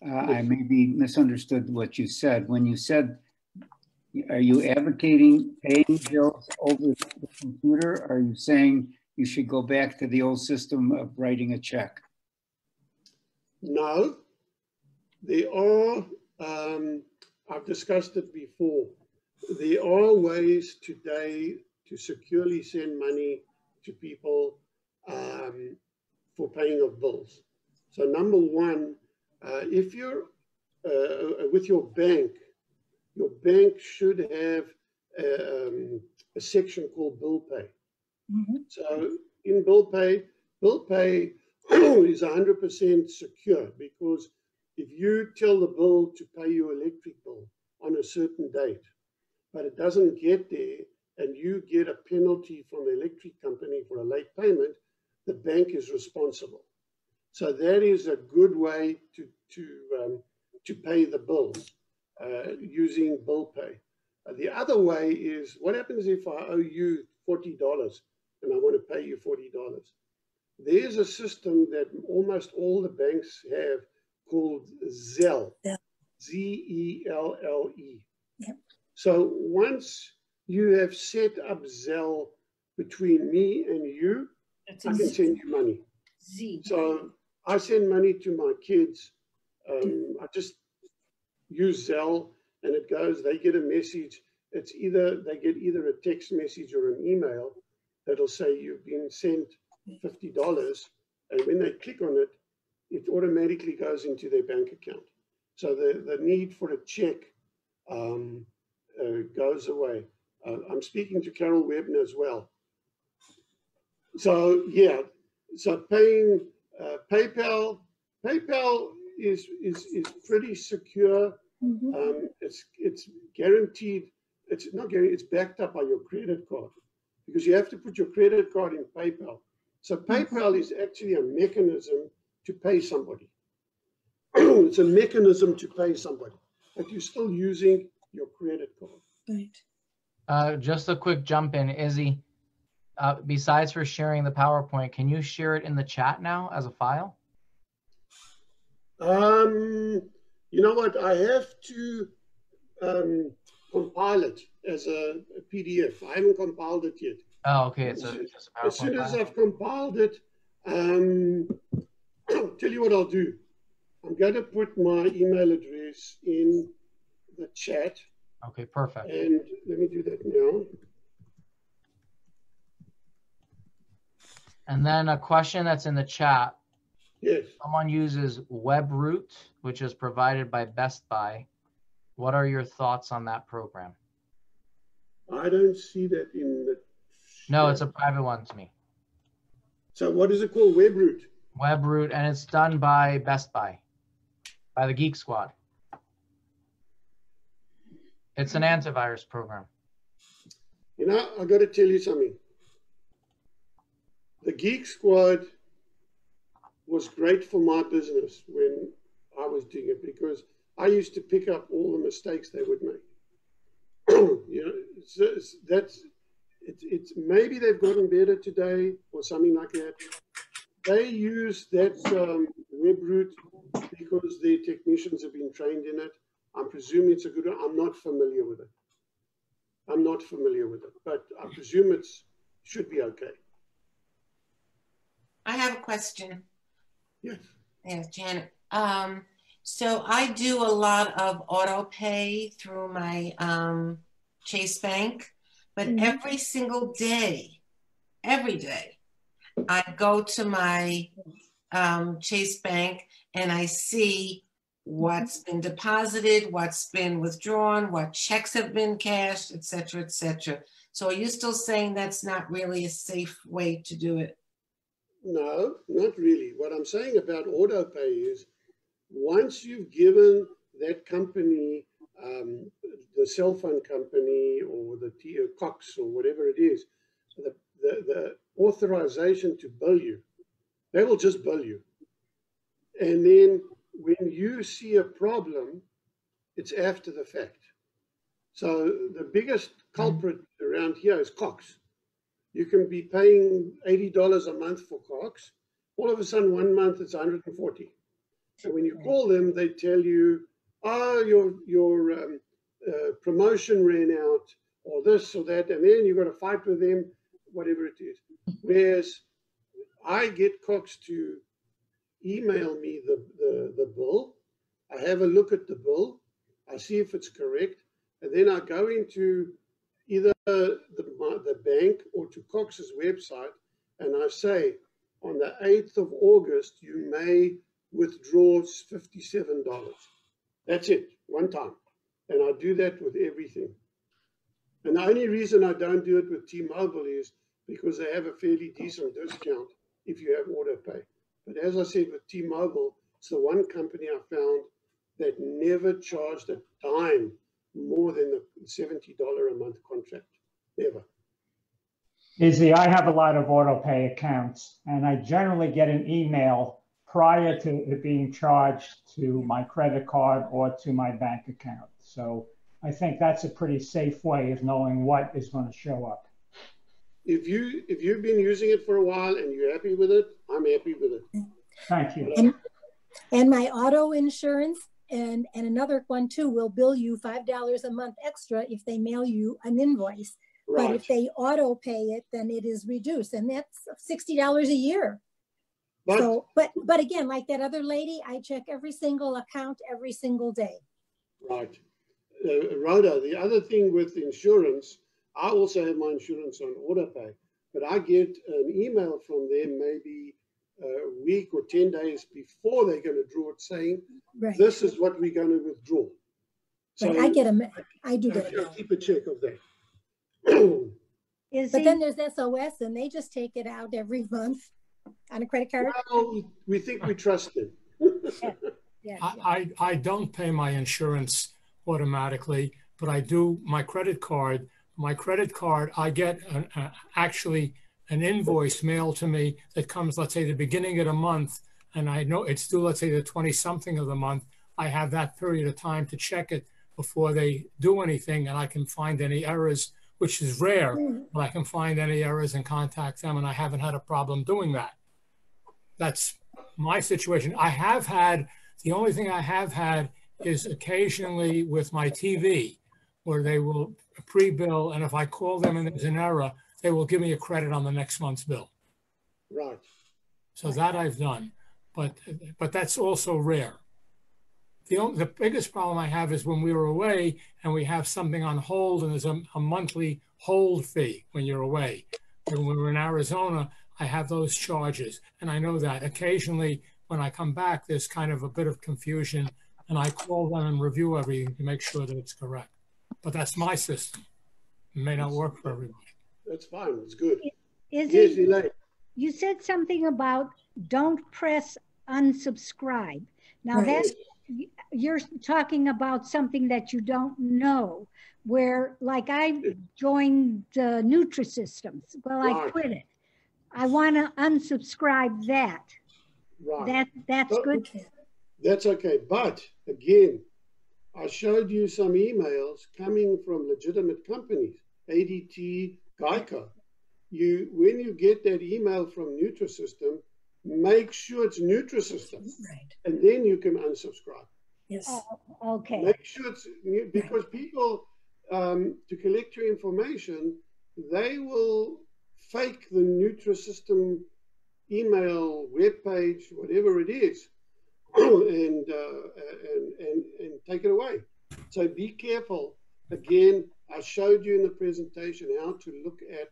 Uh, I maybe misunderstood what you said. When you said, are you advocating paying bills over the computer? Are you saying you should go back to the old system of writing a check? No, there are, um, I've discussed it before. There are ways today to securely send money to people um, for paying of bills. So number one, uh, if you're uh, with your bank, your bank should have um, a section called bill pay. Mhm. So in bill pay, bill pay is 100% secure because if you tell the bill to pay your electric bill on a certain date, but it doesn't get there and you get a penalty from the electric company for a late payment, the bank is responsible. So that is a good way to, to, um, to pay the bills uh, using bill pay. Uh, the other way is what happens if I owe you $40 and I want to pay you $40? There's a system that almost all the banks have called Zelle. Zelle. Z E L L E. Yep. So once you have set up Zelle between me and you, I can send you money. Z. So I send money to my kids. Um, I just use Zelle and it goes, they get a message. It's either, they get either a text message or an email that'll say you've been sent $50. And when they click on it, it automatically goes into their bank account. So the, the need for a check um, uh, goes away. Uh, I'm speaking to Carol Webner as well. So yeah, so paying uh, PayPal, PayPal is is is pretty secure. Mhm. Um, it's it's guaranteed. It's not guaranteed. It's backed up by your credit card because you have to put your credit card in PayPal. So PayPal is actually a mechanism to pay somebody. it's a mechanism to pay somebody, but you're still using your credit card. Right. Uh, just a quick jump in, Issy. Uh, besides for sharing the PowerPoint, can you share it in the chat now as a file? Um, you know what? I have to um, compile it as a, a PDF. I haven't compiled it yet. Oh, okay. It's a, just a As soon as. I've compiled it, um, tell you what I'll do. I'm going to put my email address in the chat, Okay, perfect. and let me do that now. And then a question that's in the chat. Yes. Someone uses WebRoot, which is provided by Best Buy. What are your thoughts on that program? I don't see that in the. No, it's a private one to me. So what is it called? WebRoot. WebRoot, and it's done by Best Buy, by the Geek Squad. It's an antivirus program. You know, I got to tell you something. The Geek Squad was great for my business when I was doing it because I used to pick up all the mistakes they would make. you know, it's, that's it's, it's maybe they've gotten better today or something like that. They use that um, Webroot because their technicians have been trained in it. I'm presuming it's a good one. I'm not familiar with it. I'm not familiar with it, but I presume it's should be okay. I have a question. Yes. Yes, Janet. Um, so I do a lot of auto pay through my um, Chase Bank, but Mhm. every single day, every day, I go to my um, Chase Bank and I see what's been deposited, what's been withdrawn, what checks have been cashed, et cetera, et cetera. So are you still saying that's not really a safe way to do it? No, not really. What I'm saying about auto pay is once you've given that company, um, the cell phone company or the T- or Cox or whatever it is, the, the, the authorization to bill you, they will just bill you. And then when you see a problem, it's after the fact. So the biggest culprit around here is Cox. You can be paying $80 a month for Cox, All of a sudden, one month it's 140. So when you call them, they tell you, oh, your, your um, uh, promotion ran out, or this or that, and then you've got to fight with them, whatever it is. Whereas I get Cox to email me the, the, the bill. I have a look at the bill. I see if it's correct. And then I go into either the, the bank or to Cox's website and I say, on the 8th of August, you may withdraw $57. That's it, one time. And I do that with everything. And the only reason I don't do it with T-Mobile is because they have a fairly decent discount if you have auto pay. But as I said with T-Mobile, it's the one company I found that never charged a dime more than the $70 a month contract. Never. Issy, I have a lot of auto pay accounts and I generally get an email prior to it being charged to my credit card or to my bank account. So I think that's a pretty safe way of knowing what is going to show up. If you if you've been using it for a while and you're happy with it, I'm happy with it. Thank you. And, and my auto insurance and, and another one too will bill you $5 a month extra if they mail you an invoice. Right. But if they auto pay it, then it is reduced and that's $60 a year. But So, but, but again, like that other lady, I check every single account every single day. Right. Uh, Rhoda, the other thing with insurance, I also have my insurance on autopay, but I get an email from them maybe a week or 10 days before they're going to draw it saying, Right. this is what we're going to withdraw. Right. I get them. I do I get I it. keep a check of that. Is But he, then there's SOS and they just take it out every month on a credit card. well, we think we trust them. yeah, I, I, I don't pay my insurance automatically, but I do my credit card. My credit card, I get an, uh, actually an invoice mailed to me that comes, let's say, the beginning of the month, and I know it's due, let's say, the 20 something of the month. I have that period of time to check it before they do anything, and I can find any errors, which is rare, but I can find any errors and contact them, and I haven't had a problem doing that. That's my situation. I have had, the only thing I have had is occasionally with my TV, where they will pre-bill, and if I call them and there's an error, they will give me a credit on the next month's bill. Right. So that I've done, but, but that's also rare. The, only, the biggest problem I have is when we were away and we have something on hold and there's a, a monthly hold fee when you're away. When we were in Arizona, I have those charges. And I know that occasionally when I come back, there's kind of a bit of confusion and I call them and review everything to make sure that it's correct. But that's my system. It may not work for everybody. That's fine. It's good. is Yes, he, Elaine. you said something about don't press unsubscribe. Now Right. that's, you're talking about something that you don't know, where like I joined the Nutrisystems. Well, I quit it. I want to unsubscribe that. Right. That, that's Oh, good. That's okay. But again, I showed you some emails coming from legitimate companies, ADT, Geico. You, when you get that email from Nutrisystem, make sure it's Nutrisystem, Right. and then you can unsubscribe. Yes. Oh, Okay, Make sure it's new- because people um, to collect your information, they will fake the Nutrisystem email, webpage, whatever it is, and, uh, and and and take it away. So be careful. Again, I showed you in the presentation how to look at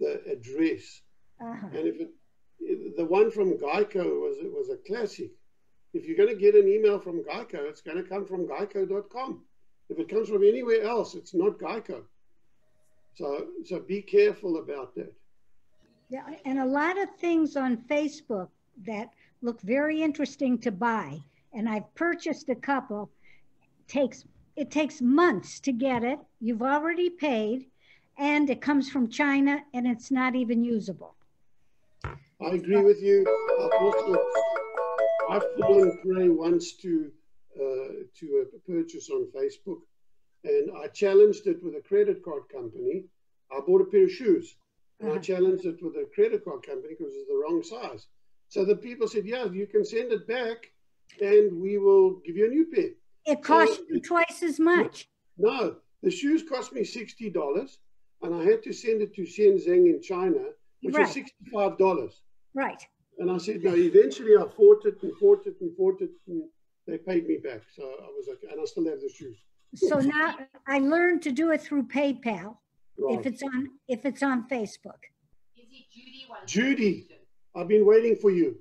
the address, uh-huh. and if it, the one from Geico was it was a classic. If you're going to get an email from Geico, it's going to come from Geico.com. If it comes from anywhere else, it's not Geico. So so be careful about that. Yeah, and a lot of things on Facebook that look very interesting to buy, and I've purchased a couple. Takes it takes months to get it. You've already paid, and it comes from China, and it's not even usable. I agree with you. I've also I've fallen prey once to uh, to a purchase on Facebook, and I challenged it with a credit card company. I bought a pair of shoes, and I Uh-huh. challenged it with a credit card company because it was the wrong size. So the people said, yeah, you can send it back and we will give you a new pair. It costs you twice as much. No, the shoes cost me $60 and I had to send it to Shenzhen in China, which Right. was $65. Right. And I said, no, eventually I fought it and fought it and fought it and they paid me back. So I was okay. And I still have the shoes. So now I learned to do it through PayPal if it's on, if it's on Facebook. Judy, I've been waiting for you.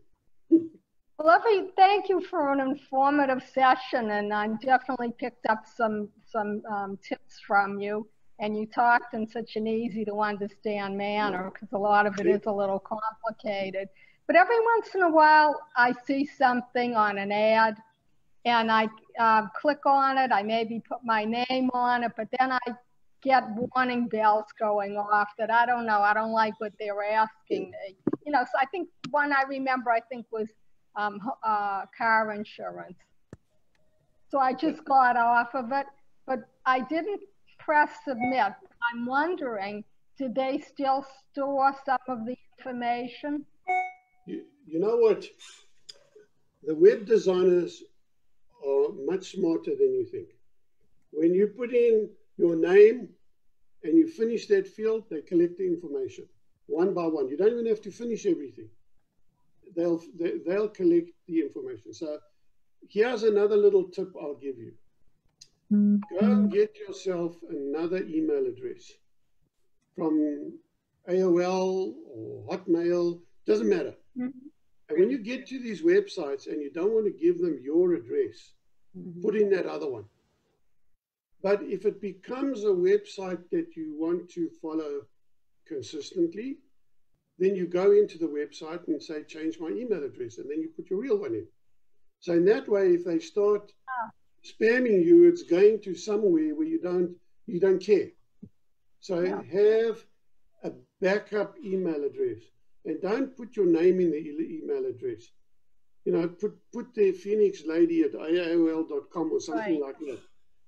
Well, every, thank you for an informative session, and I definitely picked up some, some um, tips from you. And you talked in such an easy to understand manner, because a lot of it is a little complicated. But every once in a while, I see something on an ad, and I uh, click on it, I maybe put my name on it, but then I get warning bells going off that I don't know, I don't like what they're asking me. You know, so I think one I remember, I think was um, uh, car insurance. So I just got off of it, but I didn't press submit. I'm wondering, did they still store some of the information? You, you know what? The web designers are much smarter than you think. When you put in your name and you finish that field, they collect the information one by one. You don't even have to finish everything. They'll they, they'll collect the information. So here's another little tip I'll give you. Go and get yourself another email address from AOL or Hotmail, doesn't matter. Mhm. And when you get to these websites and you don't want to give them your address, put in that other one. But if it becomes a website that you want to follow consistently, then you go into the website and say, change my email address, and then you put your real one in. So in that way, if they start spamming you, it's going to somewhere where you don't you don't care. So Yeah. have a backup email address, and don't put your name in the email address. You know, put put the Phoenix Lady at AOL.com or something Right. like that,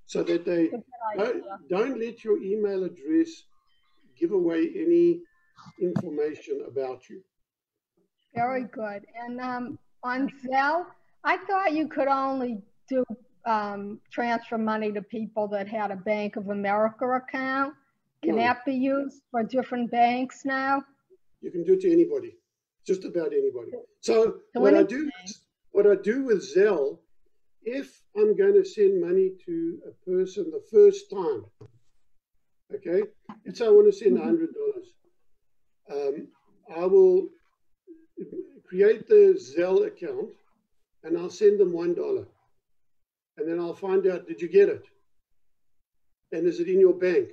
so that they don't, don't let your email address give away any information about you. Very good. And um, on Zelle, I thought you could only do um, transfer money to people that had a Bank of America account. Can No. that be used for different banks now? You can do it to anybody, just about anybody. So To what I do, what I do with Zelle, if I'm going to send money to a person the first time, okay, let's say I want to send hundred dollars, um, I will create the Zelle account, and I'll send them one dollar, and then I'll find out did you get it, and is it in your bank,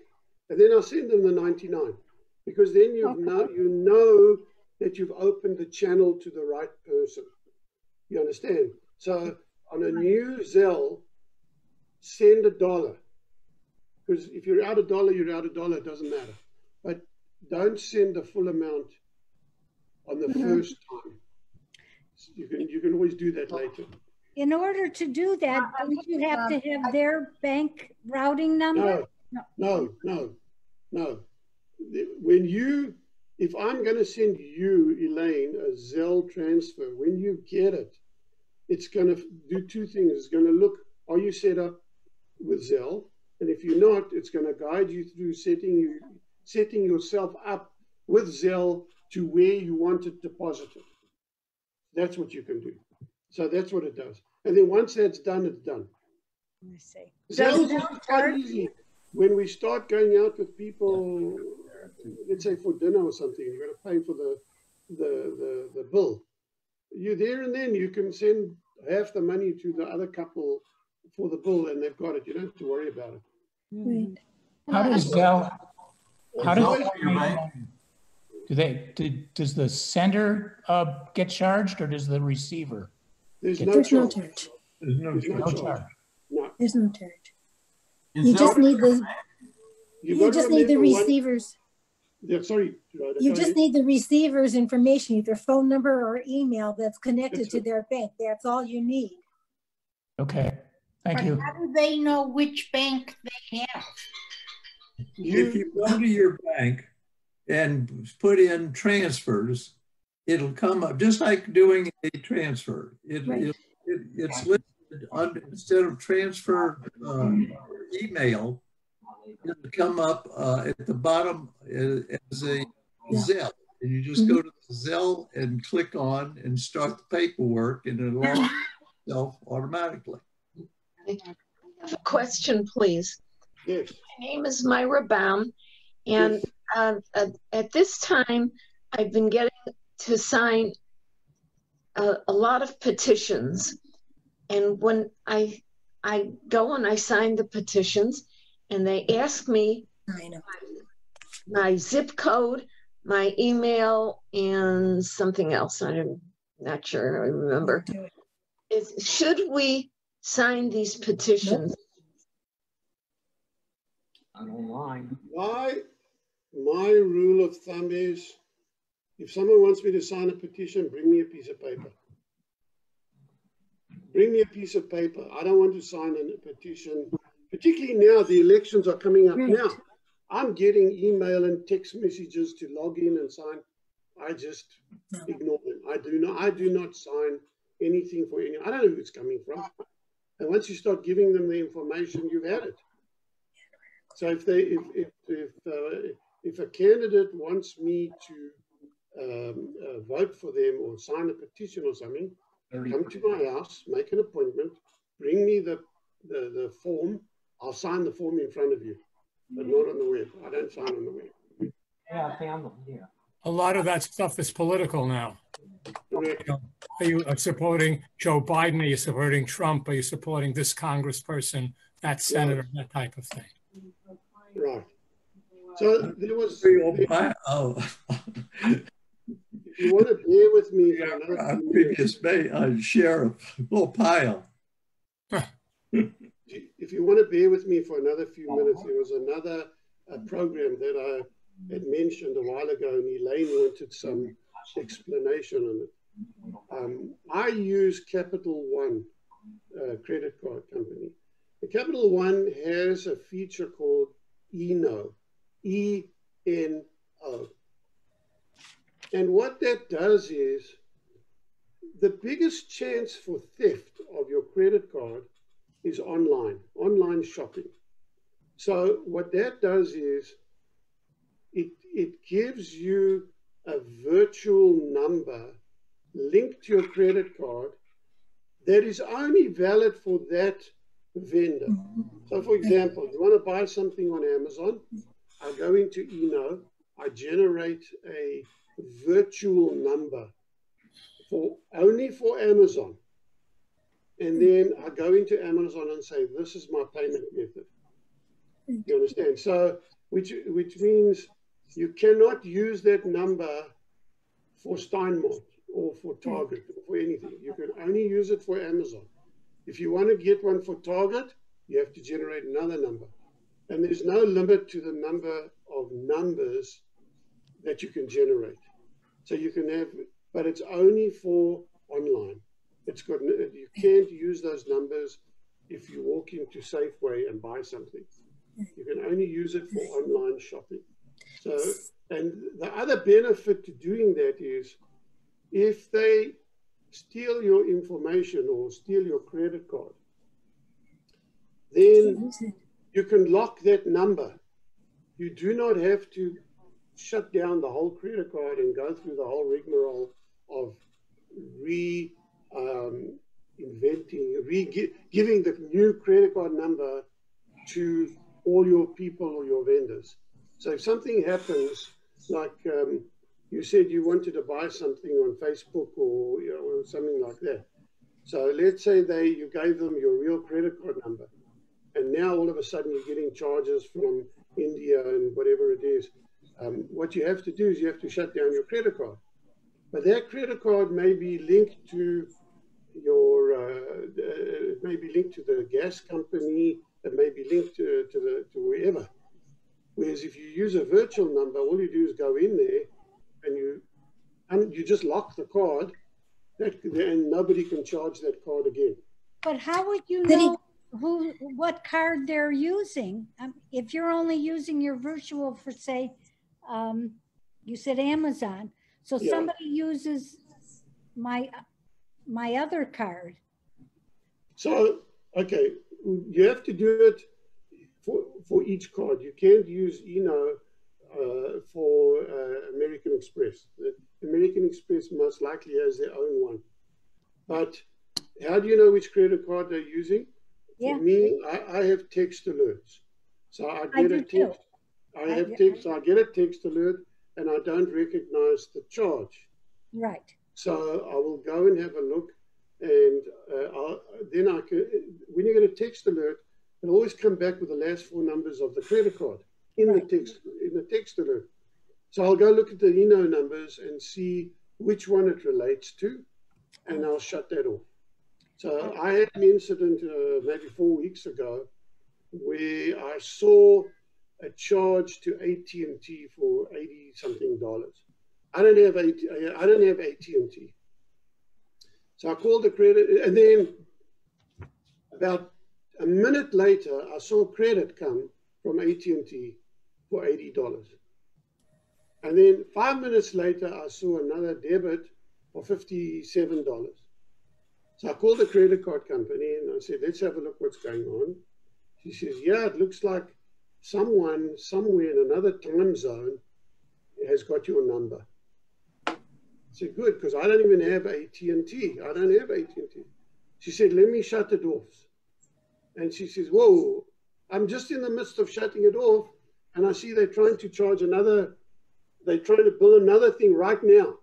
and then I'll send them the ninety nine because then you Okay. know you know that you've opened the channel to the right person. You understand? So on a new Zelle, send a dollar. Because if you're out a dollar, you're out a dollar, it doesn't matter. But don't send the full amount on the first time. You can you can always do that later. In order to do that, don't you have to um, have their bank routing number? No, no, no, no. When you, if I'm going to send you, Elaine, a Zelle transfer, when you get it, it's going to do two things. It's going to look, are you set up with Zelle? And if you're not, it's going to guide you through setting you, setting yourself up with Zelle to where you want it deposited. That's what you can do. So that's what it does. And then once that's done, it's done. Let me see. Zelle is quite easy. When we start going out with people, let's say for dinner or something, you've got to pay for the, the, the, the bill. You there and then you can send half the money to the other couple for the bill and they've got it. You don't have to worry about it. Right. How does Zelle, how does, always- do they, do- does the sender uh, get charged or does the receiver? There's There's no There's no charge. charge. There's no There's no No charge. charge. charge. No. There's no charge. Is You just need the, You've you just need the remember one- receivers. Yeah, sorry. Gerardo, You just ahead. need the receiver's information, either phone number or email that's connected That's to it. their bank. That's all you need. Okay, thank But you. How do they know which bank they have? If you go to your bank and put in transfers, it'll come up, just like doing a transfer. It, Right. it, it- it's listed under, instead of transfer uh, email, it'll come up uh, at the bottom uh, as a Yeah. Zelle. And you just go to the Zelle and click on and start the paperwork and it'll all itself automatically. I have a question, please. Yes. My name is Myra Baum, and uh, at, at this time, I've been getting to sign a, a lot of petitions. And when I I go and I sign the petitions, and they ask me I know. my zip code, my email, and something else. I'm not sure. I remember. Is should we sign these petitions? I don't mind. My, my rule of thumb is, if someone wants me to sign a petition, bring me a piece of paper. Bring me a piece of paper. I don't want to sign a petition, particularly now, the elections are coming up now. I'm getting email and text messages to log in and sign. I just ignore them. I do not, I do not sign anything for any, I don't know who it's coming from. And once you start giving them the information, you've had it. So if they, if, if, if, uh, if a candidate wants me to um, uh, vote for them or sign a petition or something, come to my house, make an appointment, bring me the, the, the form. I'll sign the form in front of you, but not on the web. I don't sign on the web. Yeah, I found them, yeah. A lot of that stuff is political now. Correct. Are you uh, supporting Joe Biden? Are you supporting Trump? Are you supporting this congressperson, that senator, that type of thing? Right. So there was, Free if old pie- Oh, you want to bear with me for another our few minutes, previous ma- uh, sheriff, little pile. if you want to bear with me for another few minutes, there was another uh, program that I had mentioned a while ago, and Elaine wanted some explanation on it. Um, I use Capital One uh, credit card company. The Capital One has a feature called ENO, E N O. And what that does is the biggest chance for theft of your credit card is online, online shopping. So what that does is it, it gives you a virtual number linked to your credit card that is only valid for that vendor. So for example, you want to buy something on Amazon, I go into Eno, I generate a virtual number for only for Amazon. And then I go into Amazon and say, this is my payment method. You understand? So, which, which means you cannot use that number for Stein Mart or for Target or for anything. You can only use it for Amazon. If you want to get one for Target, you have to generate another number. And there's no limit to the number of numbers that you can generate. So you can have, but it's only for online. It's got, you can't use those numbers if you walk into Safeway and buy something. You can only use it for online shopping. So, and the other benefit to doing that is if they steal your information or steal your credit card, then you can lock that number. You do not have to shut down the whole credit card and go through the whole rigmarole of re um, inventing, re giving the new credit card number to all your people or your vendors. So if something happens, like um, you said you wanted to buy something on Facebook or, you know, or something like that. So let's say they you gave them your real credit card number, and now all of a sudden you're getting charges from India and whatever it is. Um, what you have to do is you have to shut down your credit card, but that credit card may be linked to your uh, it may be linked to the gas company, it may be linked to, to the to wherever. Whereas if you use a virtual number, all you do is go in there and you and you just lock the card, that, and nobody can charge that card again. But how would you Did he- know who, what card they're using? Um, If you're only using your virtual for, say, um, you said Amazon. So Yeah. somebody uses my, my other card. So, okay, you have to do it for, for each card. You can't use Eno uh, for uh, American Express. The American Express most likely has their own one. But how do you know which credit card they're using? Yeah. For me, I, I have text alerts. So I I get do a too. I I- have yeah, text, I get a text alert and I don't recognize the charge. Right. So I will go and have a look, and uh, I'll, then I can. When you get a text alert, it'll always come back with the last four numbers of the credit card in the text in the text alert. So I'll go look at the Eno numbers and see which one it relates to, and I'll shut that off. So I had an incident uh, maybe four weeks ago where I saw a charge to AT&T for 80 something dollars. I don't have AT, I don't have AT&T. So I called the credit and then about a minute later I saw credit come from AT&T for $80. And then 5 minutes later I saw another debit for $57. So I called the credit card company and I said, let's have a look what's going on. She says, yeah, it looks like someone somewhere in another time zone has got your number. I said, good, because I don't even have AT&T. I don't have AT&T. She said, let me shut it off. And she says, whoa, I'm just in the midst of shutting it off. And I see they're trying to charge another, they're trying to build another thing right now.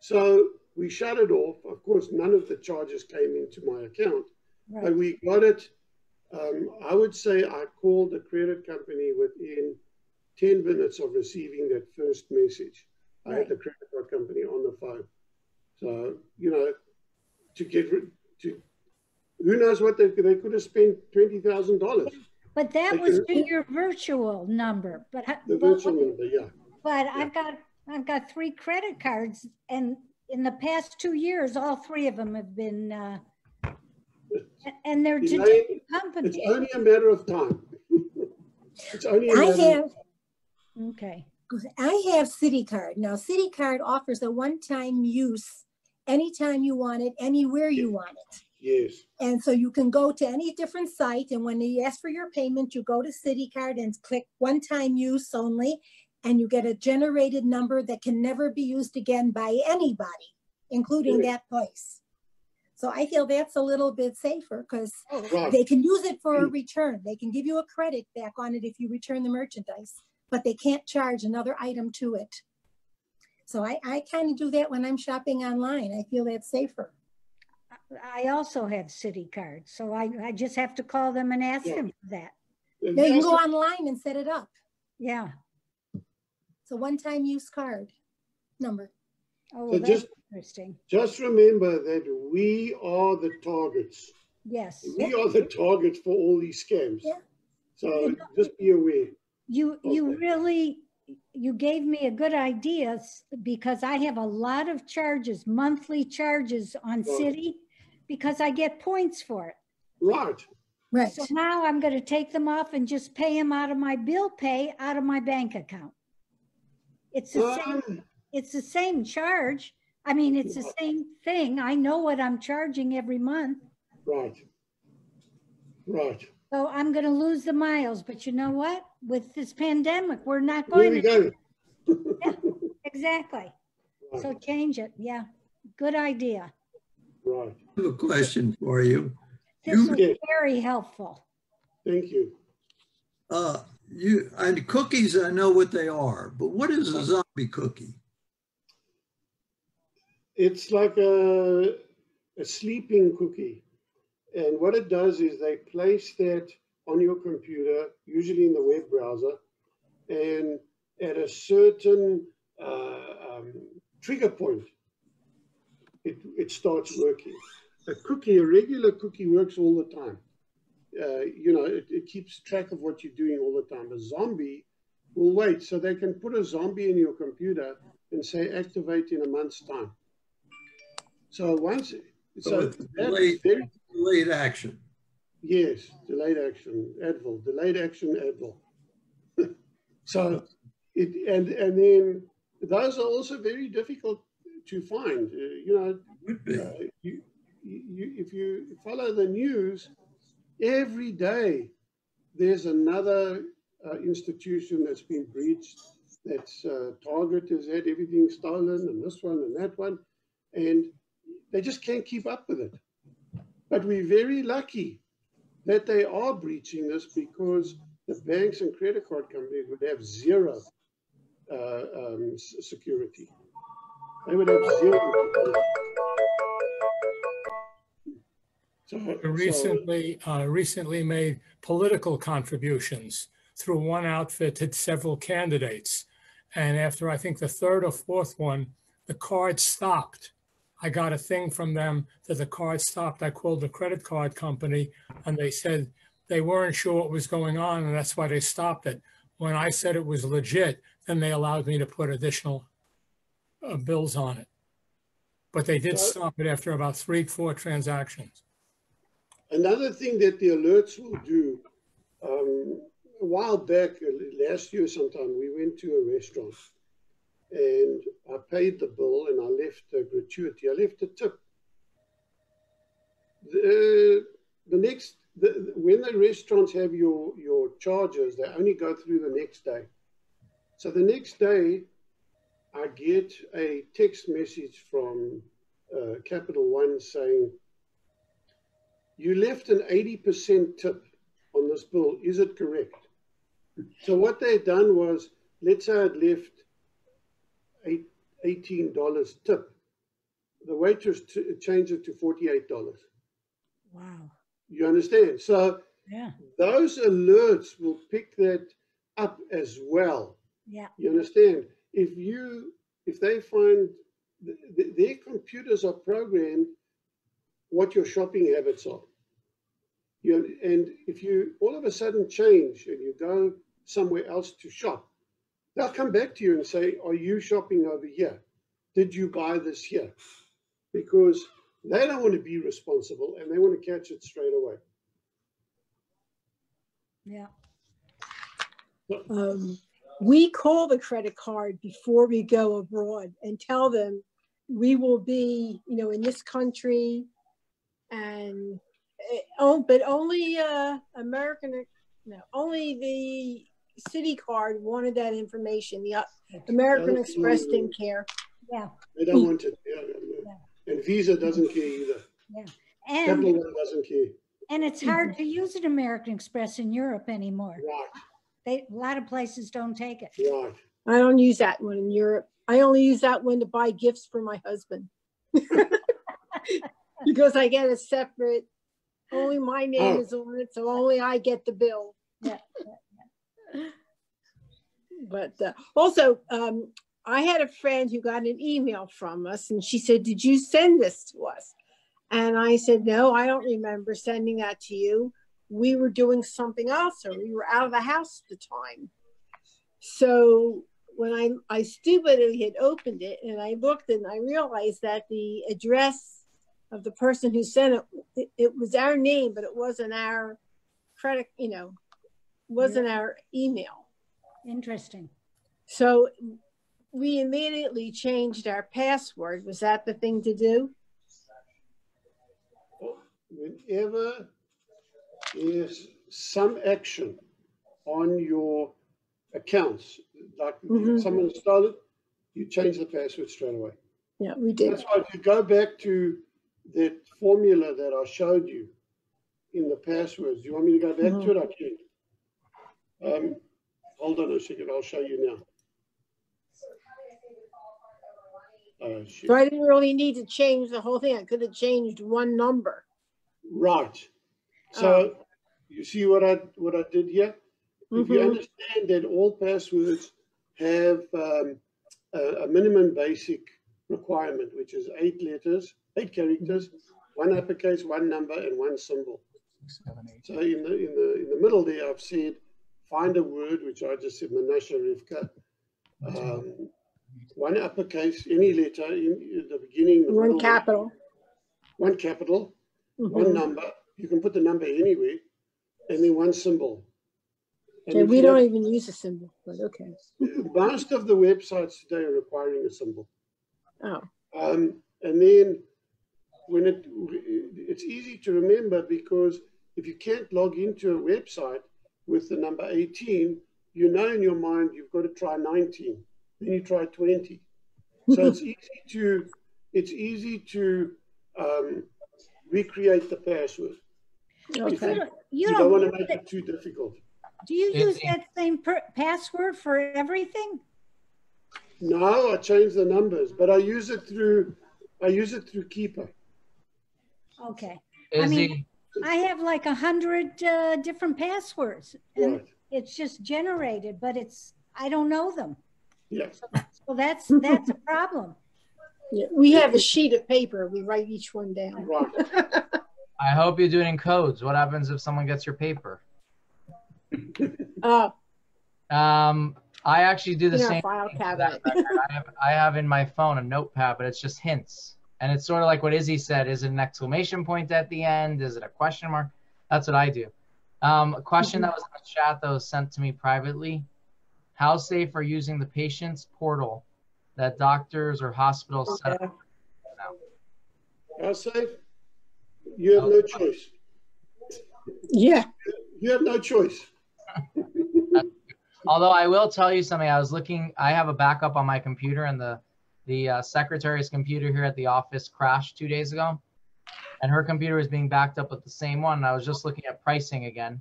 So we shut it off. Of course, none of the charges came into my account, but we got it. Um, I would say I called the credit company within 10 minutes of receiving that first message. I had the credit card company on the phone. So, you know, to get rid, to, who knows what they, they could have spent $20,000. But that They was could- your virtual number, but, I- The but, virtual number, yeah. but I've got, I've got three credit cards and in the past two years, all three of them have been, uh, and they're to Elaine, different It's only a matter of time. It's only a I matter have, of Okay. I have Citi Card. Now, Citi Card offers a one-time use anytime you want it, anywhere you want it. Yes. And so you can go to any different site and when they ask for your payment, you go to Citi Card and click one-time use only. And you get a generated number that can never be used again by anybody, including Right. that place. So I feel that's a little bit safer because Right. Oh, they can use it for a return. They can give you a credit back on it if you return the merchandise, but they can't charge another item to it. So I, I kind of do that when I'm shopping online. I feel that's safer. I also have Citi cards, so I, I just have to call them and ask Yeah. them for that. They can go online and set it up. Yeah. It's a one-time use card number. Oh, So well, that's just- interesting. Just remember that we are the targets. Yes. We are the targets for all these scams. Yeah. So just be aware. You, you Okay. really, you gave me a good idea s- because I have a lot of charges, monthly charges on Right. Citi because I get points for it. Right. Right. So now I'm going to take them off and just pay them out of my bill pay out of my bank account. It's the same, Um, it's the same charge. I mean, it's the same thing. I know what I'm charging every month. right. Right. So I'm going to lose the miles, but you know what? With this pandemic, we're not going we to. go. Exactly. So change it. Yeah. Good idea. Right. I have a question for you. This You- was very helpful. Thank you. Uh, you, and cookies, I know what they are, but what is a zombie cookie? It's like a, a sleeping cookie. And what it does is they place that on your computer, usually in the web browser, and at a certain uh, um, trigger point, it, it starts working. A cookie, a regular cookie works all the time. Uh, you know, it, it keeps track of what you're doing all the time. A zombie will wait. So they can put a zombie in your computer and say activate in a month's time. So once, So so delayed, very, delayed action. yes, delayed action, Advil, delayed action Advil. so it, and, and then those are also very difficult to find. Uh, you know, uh, you, you, if you follow the news, every day there's another uh, institution that's been breached. That's uh, Target has had everything stolen, and this one and that one, and they just can't keep up with it. But we're very lucky that they are breaching this because the banks and credit card companies would have zero uh, um, security. They would have. So, recently, so, uh, recently made political contributions through one outfit to several candidates. And after I think the third or fourth one, the card stopped. I got a thing from them that the card stopped. I called the credit card company and they said they weren't sure what was going on and that's why they stopped it. When I said it was legit, then they allowed me to put additional uh, bills on it. But they did stop it after about three, four transactions. Another thing that the alerts will do, um, a while back, uh, last year sometime, we went to a restaurant and I paid the bill and I left a gratuity. I left a tip. The, the next, the, when the restaurants have your, your charges, they only go through the next day. So the next day, I get a text message from uh, Capital One saying, you left an 80% tip on this bill. Is it correct? So what they done was, let's say I'd left eight, $18 tip. The waitress changed it to $48. Wow. You understand? So yeah. those alerts will pick that up as well. Yeah. You understand? If you, if they find th th their computers are programmed what your shopping habits are. You, and if you all of a sudden change and you go somewhere else to shop, they'll come back to you and say, Are you shopping over here? Did you buy this here? Because they don't want to be responsible and they want to catch it straight away. Yeah. Um, we call the credit card before we go abroad and tell them we will be, you know, in this country and oh, but only uh, American, no, only the Citi card wanted that information. The uh, American Express didn't care. Yeah. They don't want it. Yeah, yeah. And Visa doesn't care either. Yeah. And Capital doesn't care. And it's hard to use an American Express in Europe anymore. Right. They, a lot of places don't take it. Right. I don't use that one in Europe. I only use that one to buy gifts for my husband. because I get a separate, only my name Oh. is on it, so only I get the bill. Yeah. But uh, also, um, I had a friend who got an email from us and she said, Did you send this to us? And I said, No, I don't remember sending that to you. We were doing something else or we were out of the house at the time. So when I, I stupidly had opened it and I looked and I realized that the address of the person who sent it, it, it was our name, but it wasn't our credit, you know, wasn't our email. Interesting. So we immediately changed our password. Was that the thing to do? Whenever there's some action on your accounts, like Mhm. someone stole it, you change the password straight away. Yeah, we did. That's why if you go back to that formula that I showed you in the passwords, you want me to go back to it? I can. Um, hold on a second, I'll show you now. Uh. So I didn't really need to change the whole thing. I could have changed one number. Right. So you see what I what I did here? If you Mhm. understand that all passwords have um, a, a minimum basic requirement, which is eight letters, eight characters, one uppercase, one number, and one symbol. So in the in the in the middle there, I've said find a word, which I just said Menashe Rivka. Um, one uppercase, any letter in, the beginning, the One middle, capital. one capital, one Mhm. number. You can put the number anywhere, and then one symbol. And Okay, we don't even use a symbol, but okay. Most of the websites today are requiring a symbol. Oh, Um, and then when it, it's easy to remember because if you can't log into a website with the number 18, you know in your mind you've got to try 19, then you try 20. So it's easy to it's easy to um, recreate the password. If You you, don't- you you don't don't want to make it- it too difficult. Do you It- use that same per- password for everything? No, I change the numbers, but I use it through I use it through Keeper. Okay. I mean, he- I have like a hundred uh, different passwords and Right. it's just generated, but it's, I don't know them. Yes. So that's, that's a problem. yeah, we have a sheet of paper, we write each one down. Right. I hope you do it in codes. What happens if someone gets your paper? Uh, Um, I actually do the same. file thing that cabinet. I have I have in my phone a notepad, but it's just hints, and it's sort of like what Issy said. Is it an exclamation point at the end? Is it a question mark? That's what I do. Um, a question that was in the chat that was sent to me privately: How safe are using the patient's portal that doctors or hospitals set up? How safe? You have no choice. Yeah. You have no choice. Although I will tell you something, I was looking. I have a backup on my computer, and the the uh, secretary's computer here at the office crashed two days ago, and her computer was being backed up with the same one. And I was just looking at pricing again,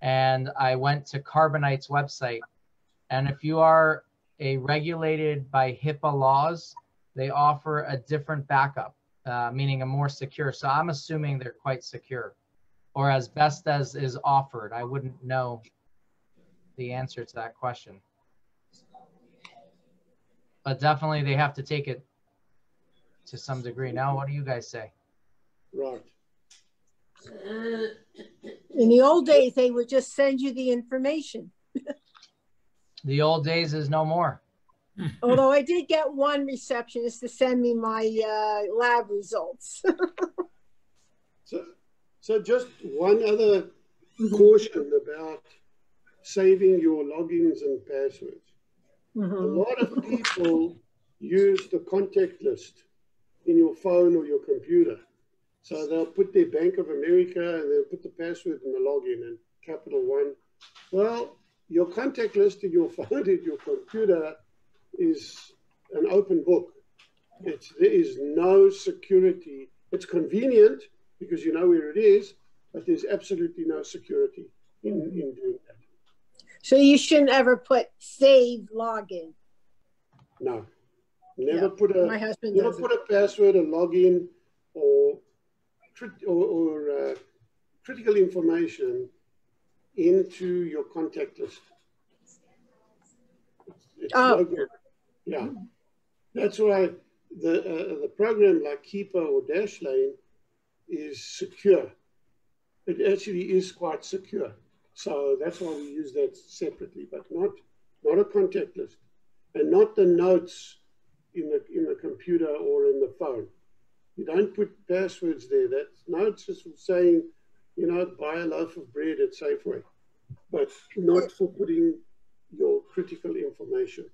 and I went to Carbonite's website, and if you are a regulated by HIPAA laws, they offer a different backup, uh, meaning a more secure. So I'm assuming they're quite secure, or as best as is offered. I wouldn't know the answer to that question. But definitely they have to take it to some degree. Now, what do you guys say? Right. In the old days, they would just send you the information. The old days is no more. Although I did get one receptionist to send me my uh, lab results. So, so just one other caution about saving your logins and passwords. A lot of people use the contact list in your phone or your computer. So they'll put their Bank of America and they'll put the password and the login and Capital One. Well, your contact list in your phone and your computer is an open book. It's, there is no security. It's convenient because you know where it is, but there's absolutely no security in, in doing that. so you shouldn't ever put save login. No. Never Yeah, put a my husband never put a password, a login, or or, or uh, critical information into your contact list. It's, it's Oh. no good. Yeah, that's why the uh, the program like Keeper or Dashlane is secure. It actually is quite secure. So that's why we use that separately, but not not a contact list, and not the notes in the in the computer or in the phone. You don't put passwords there. That notes is saying, you know, buy a loaf of bread at Safeway, but not for putting your critical information.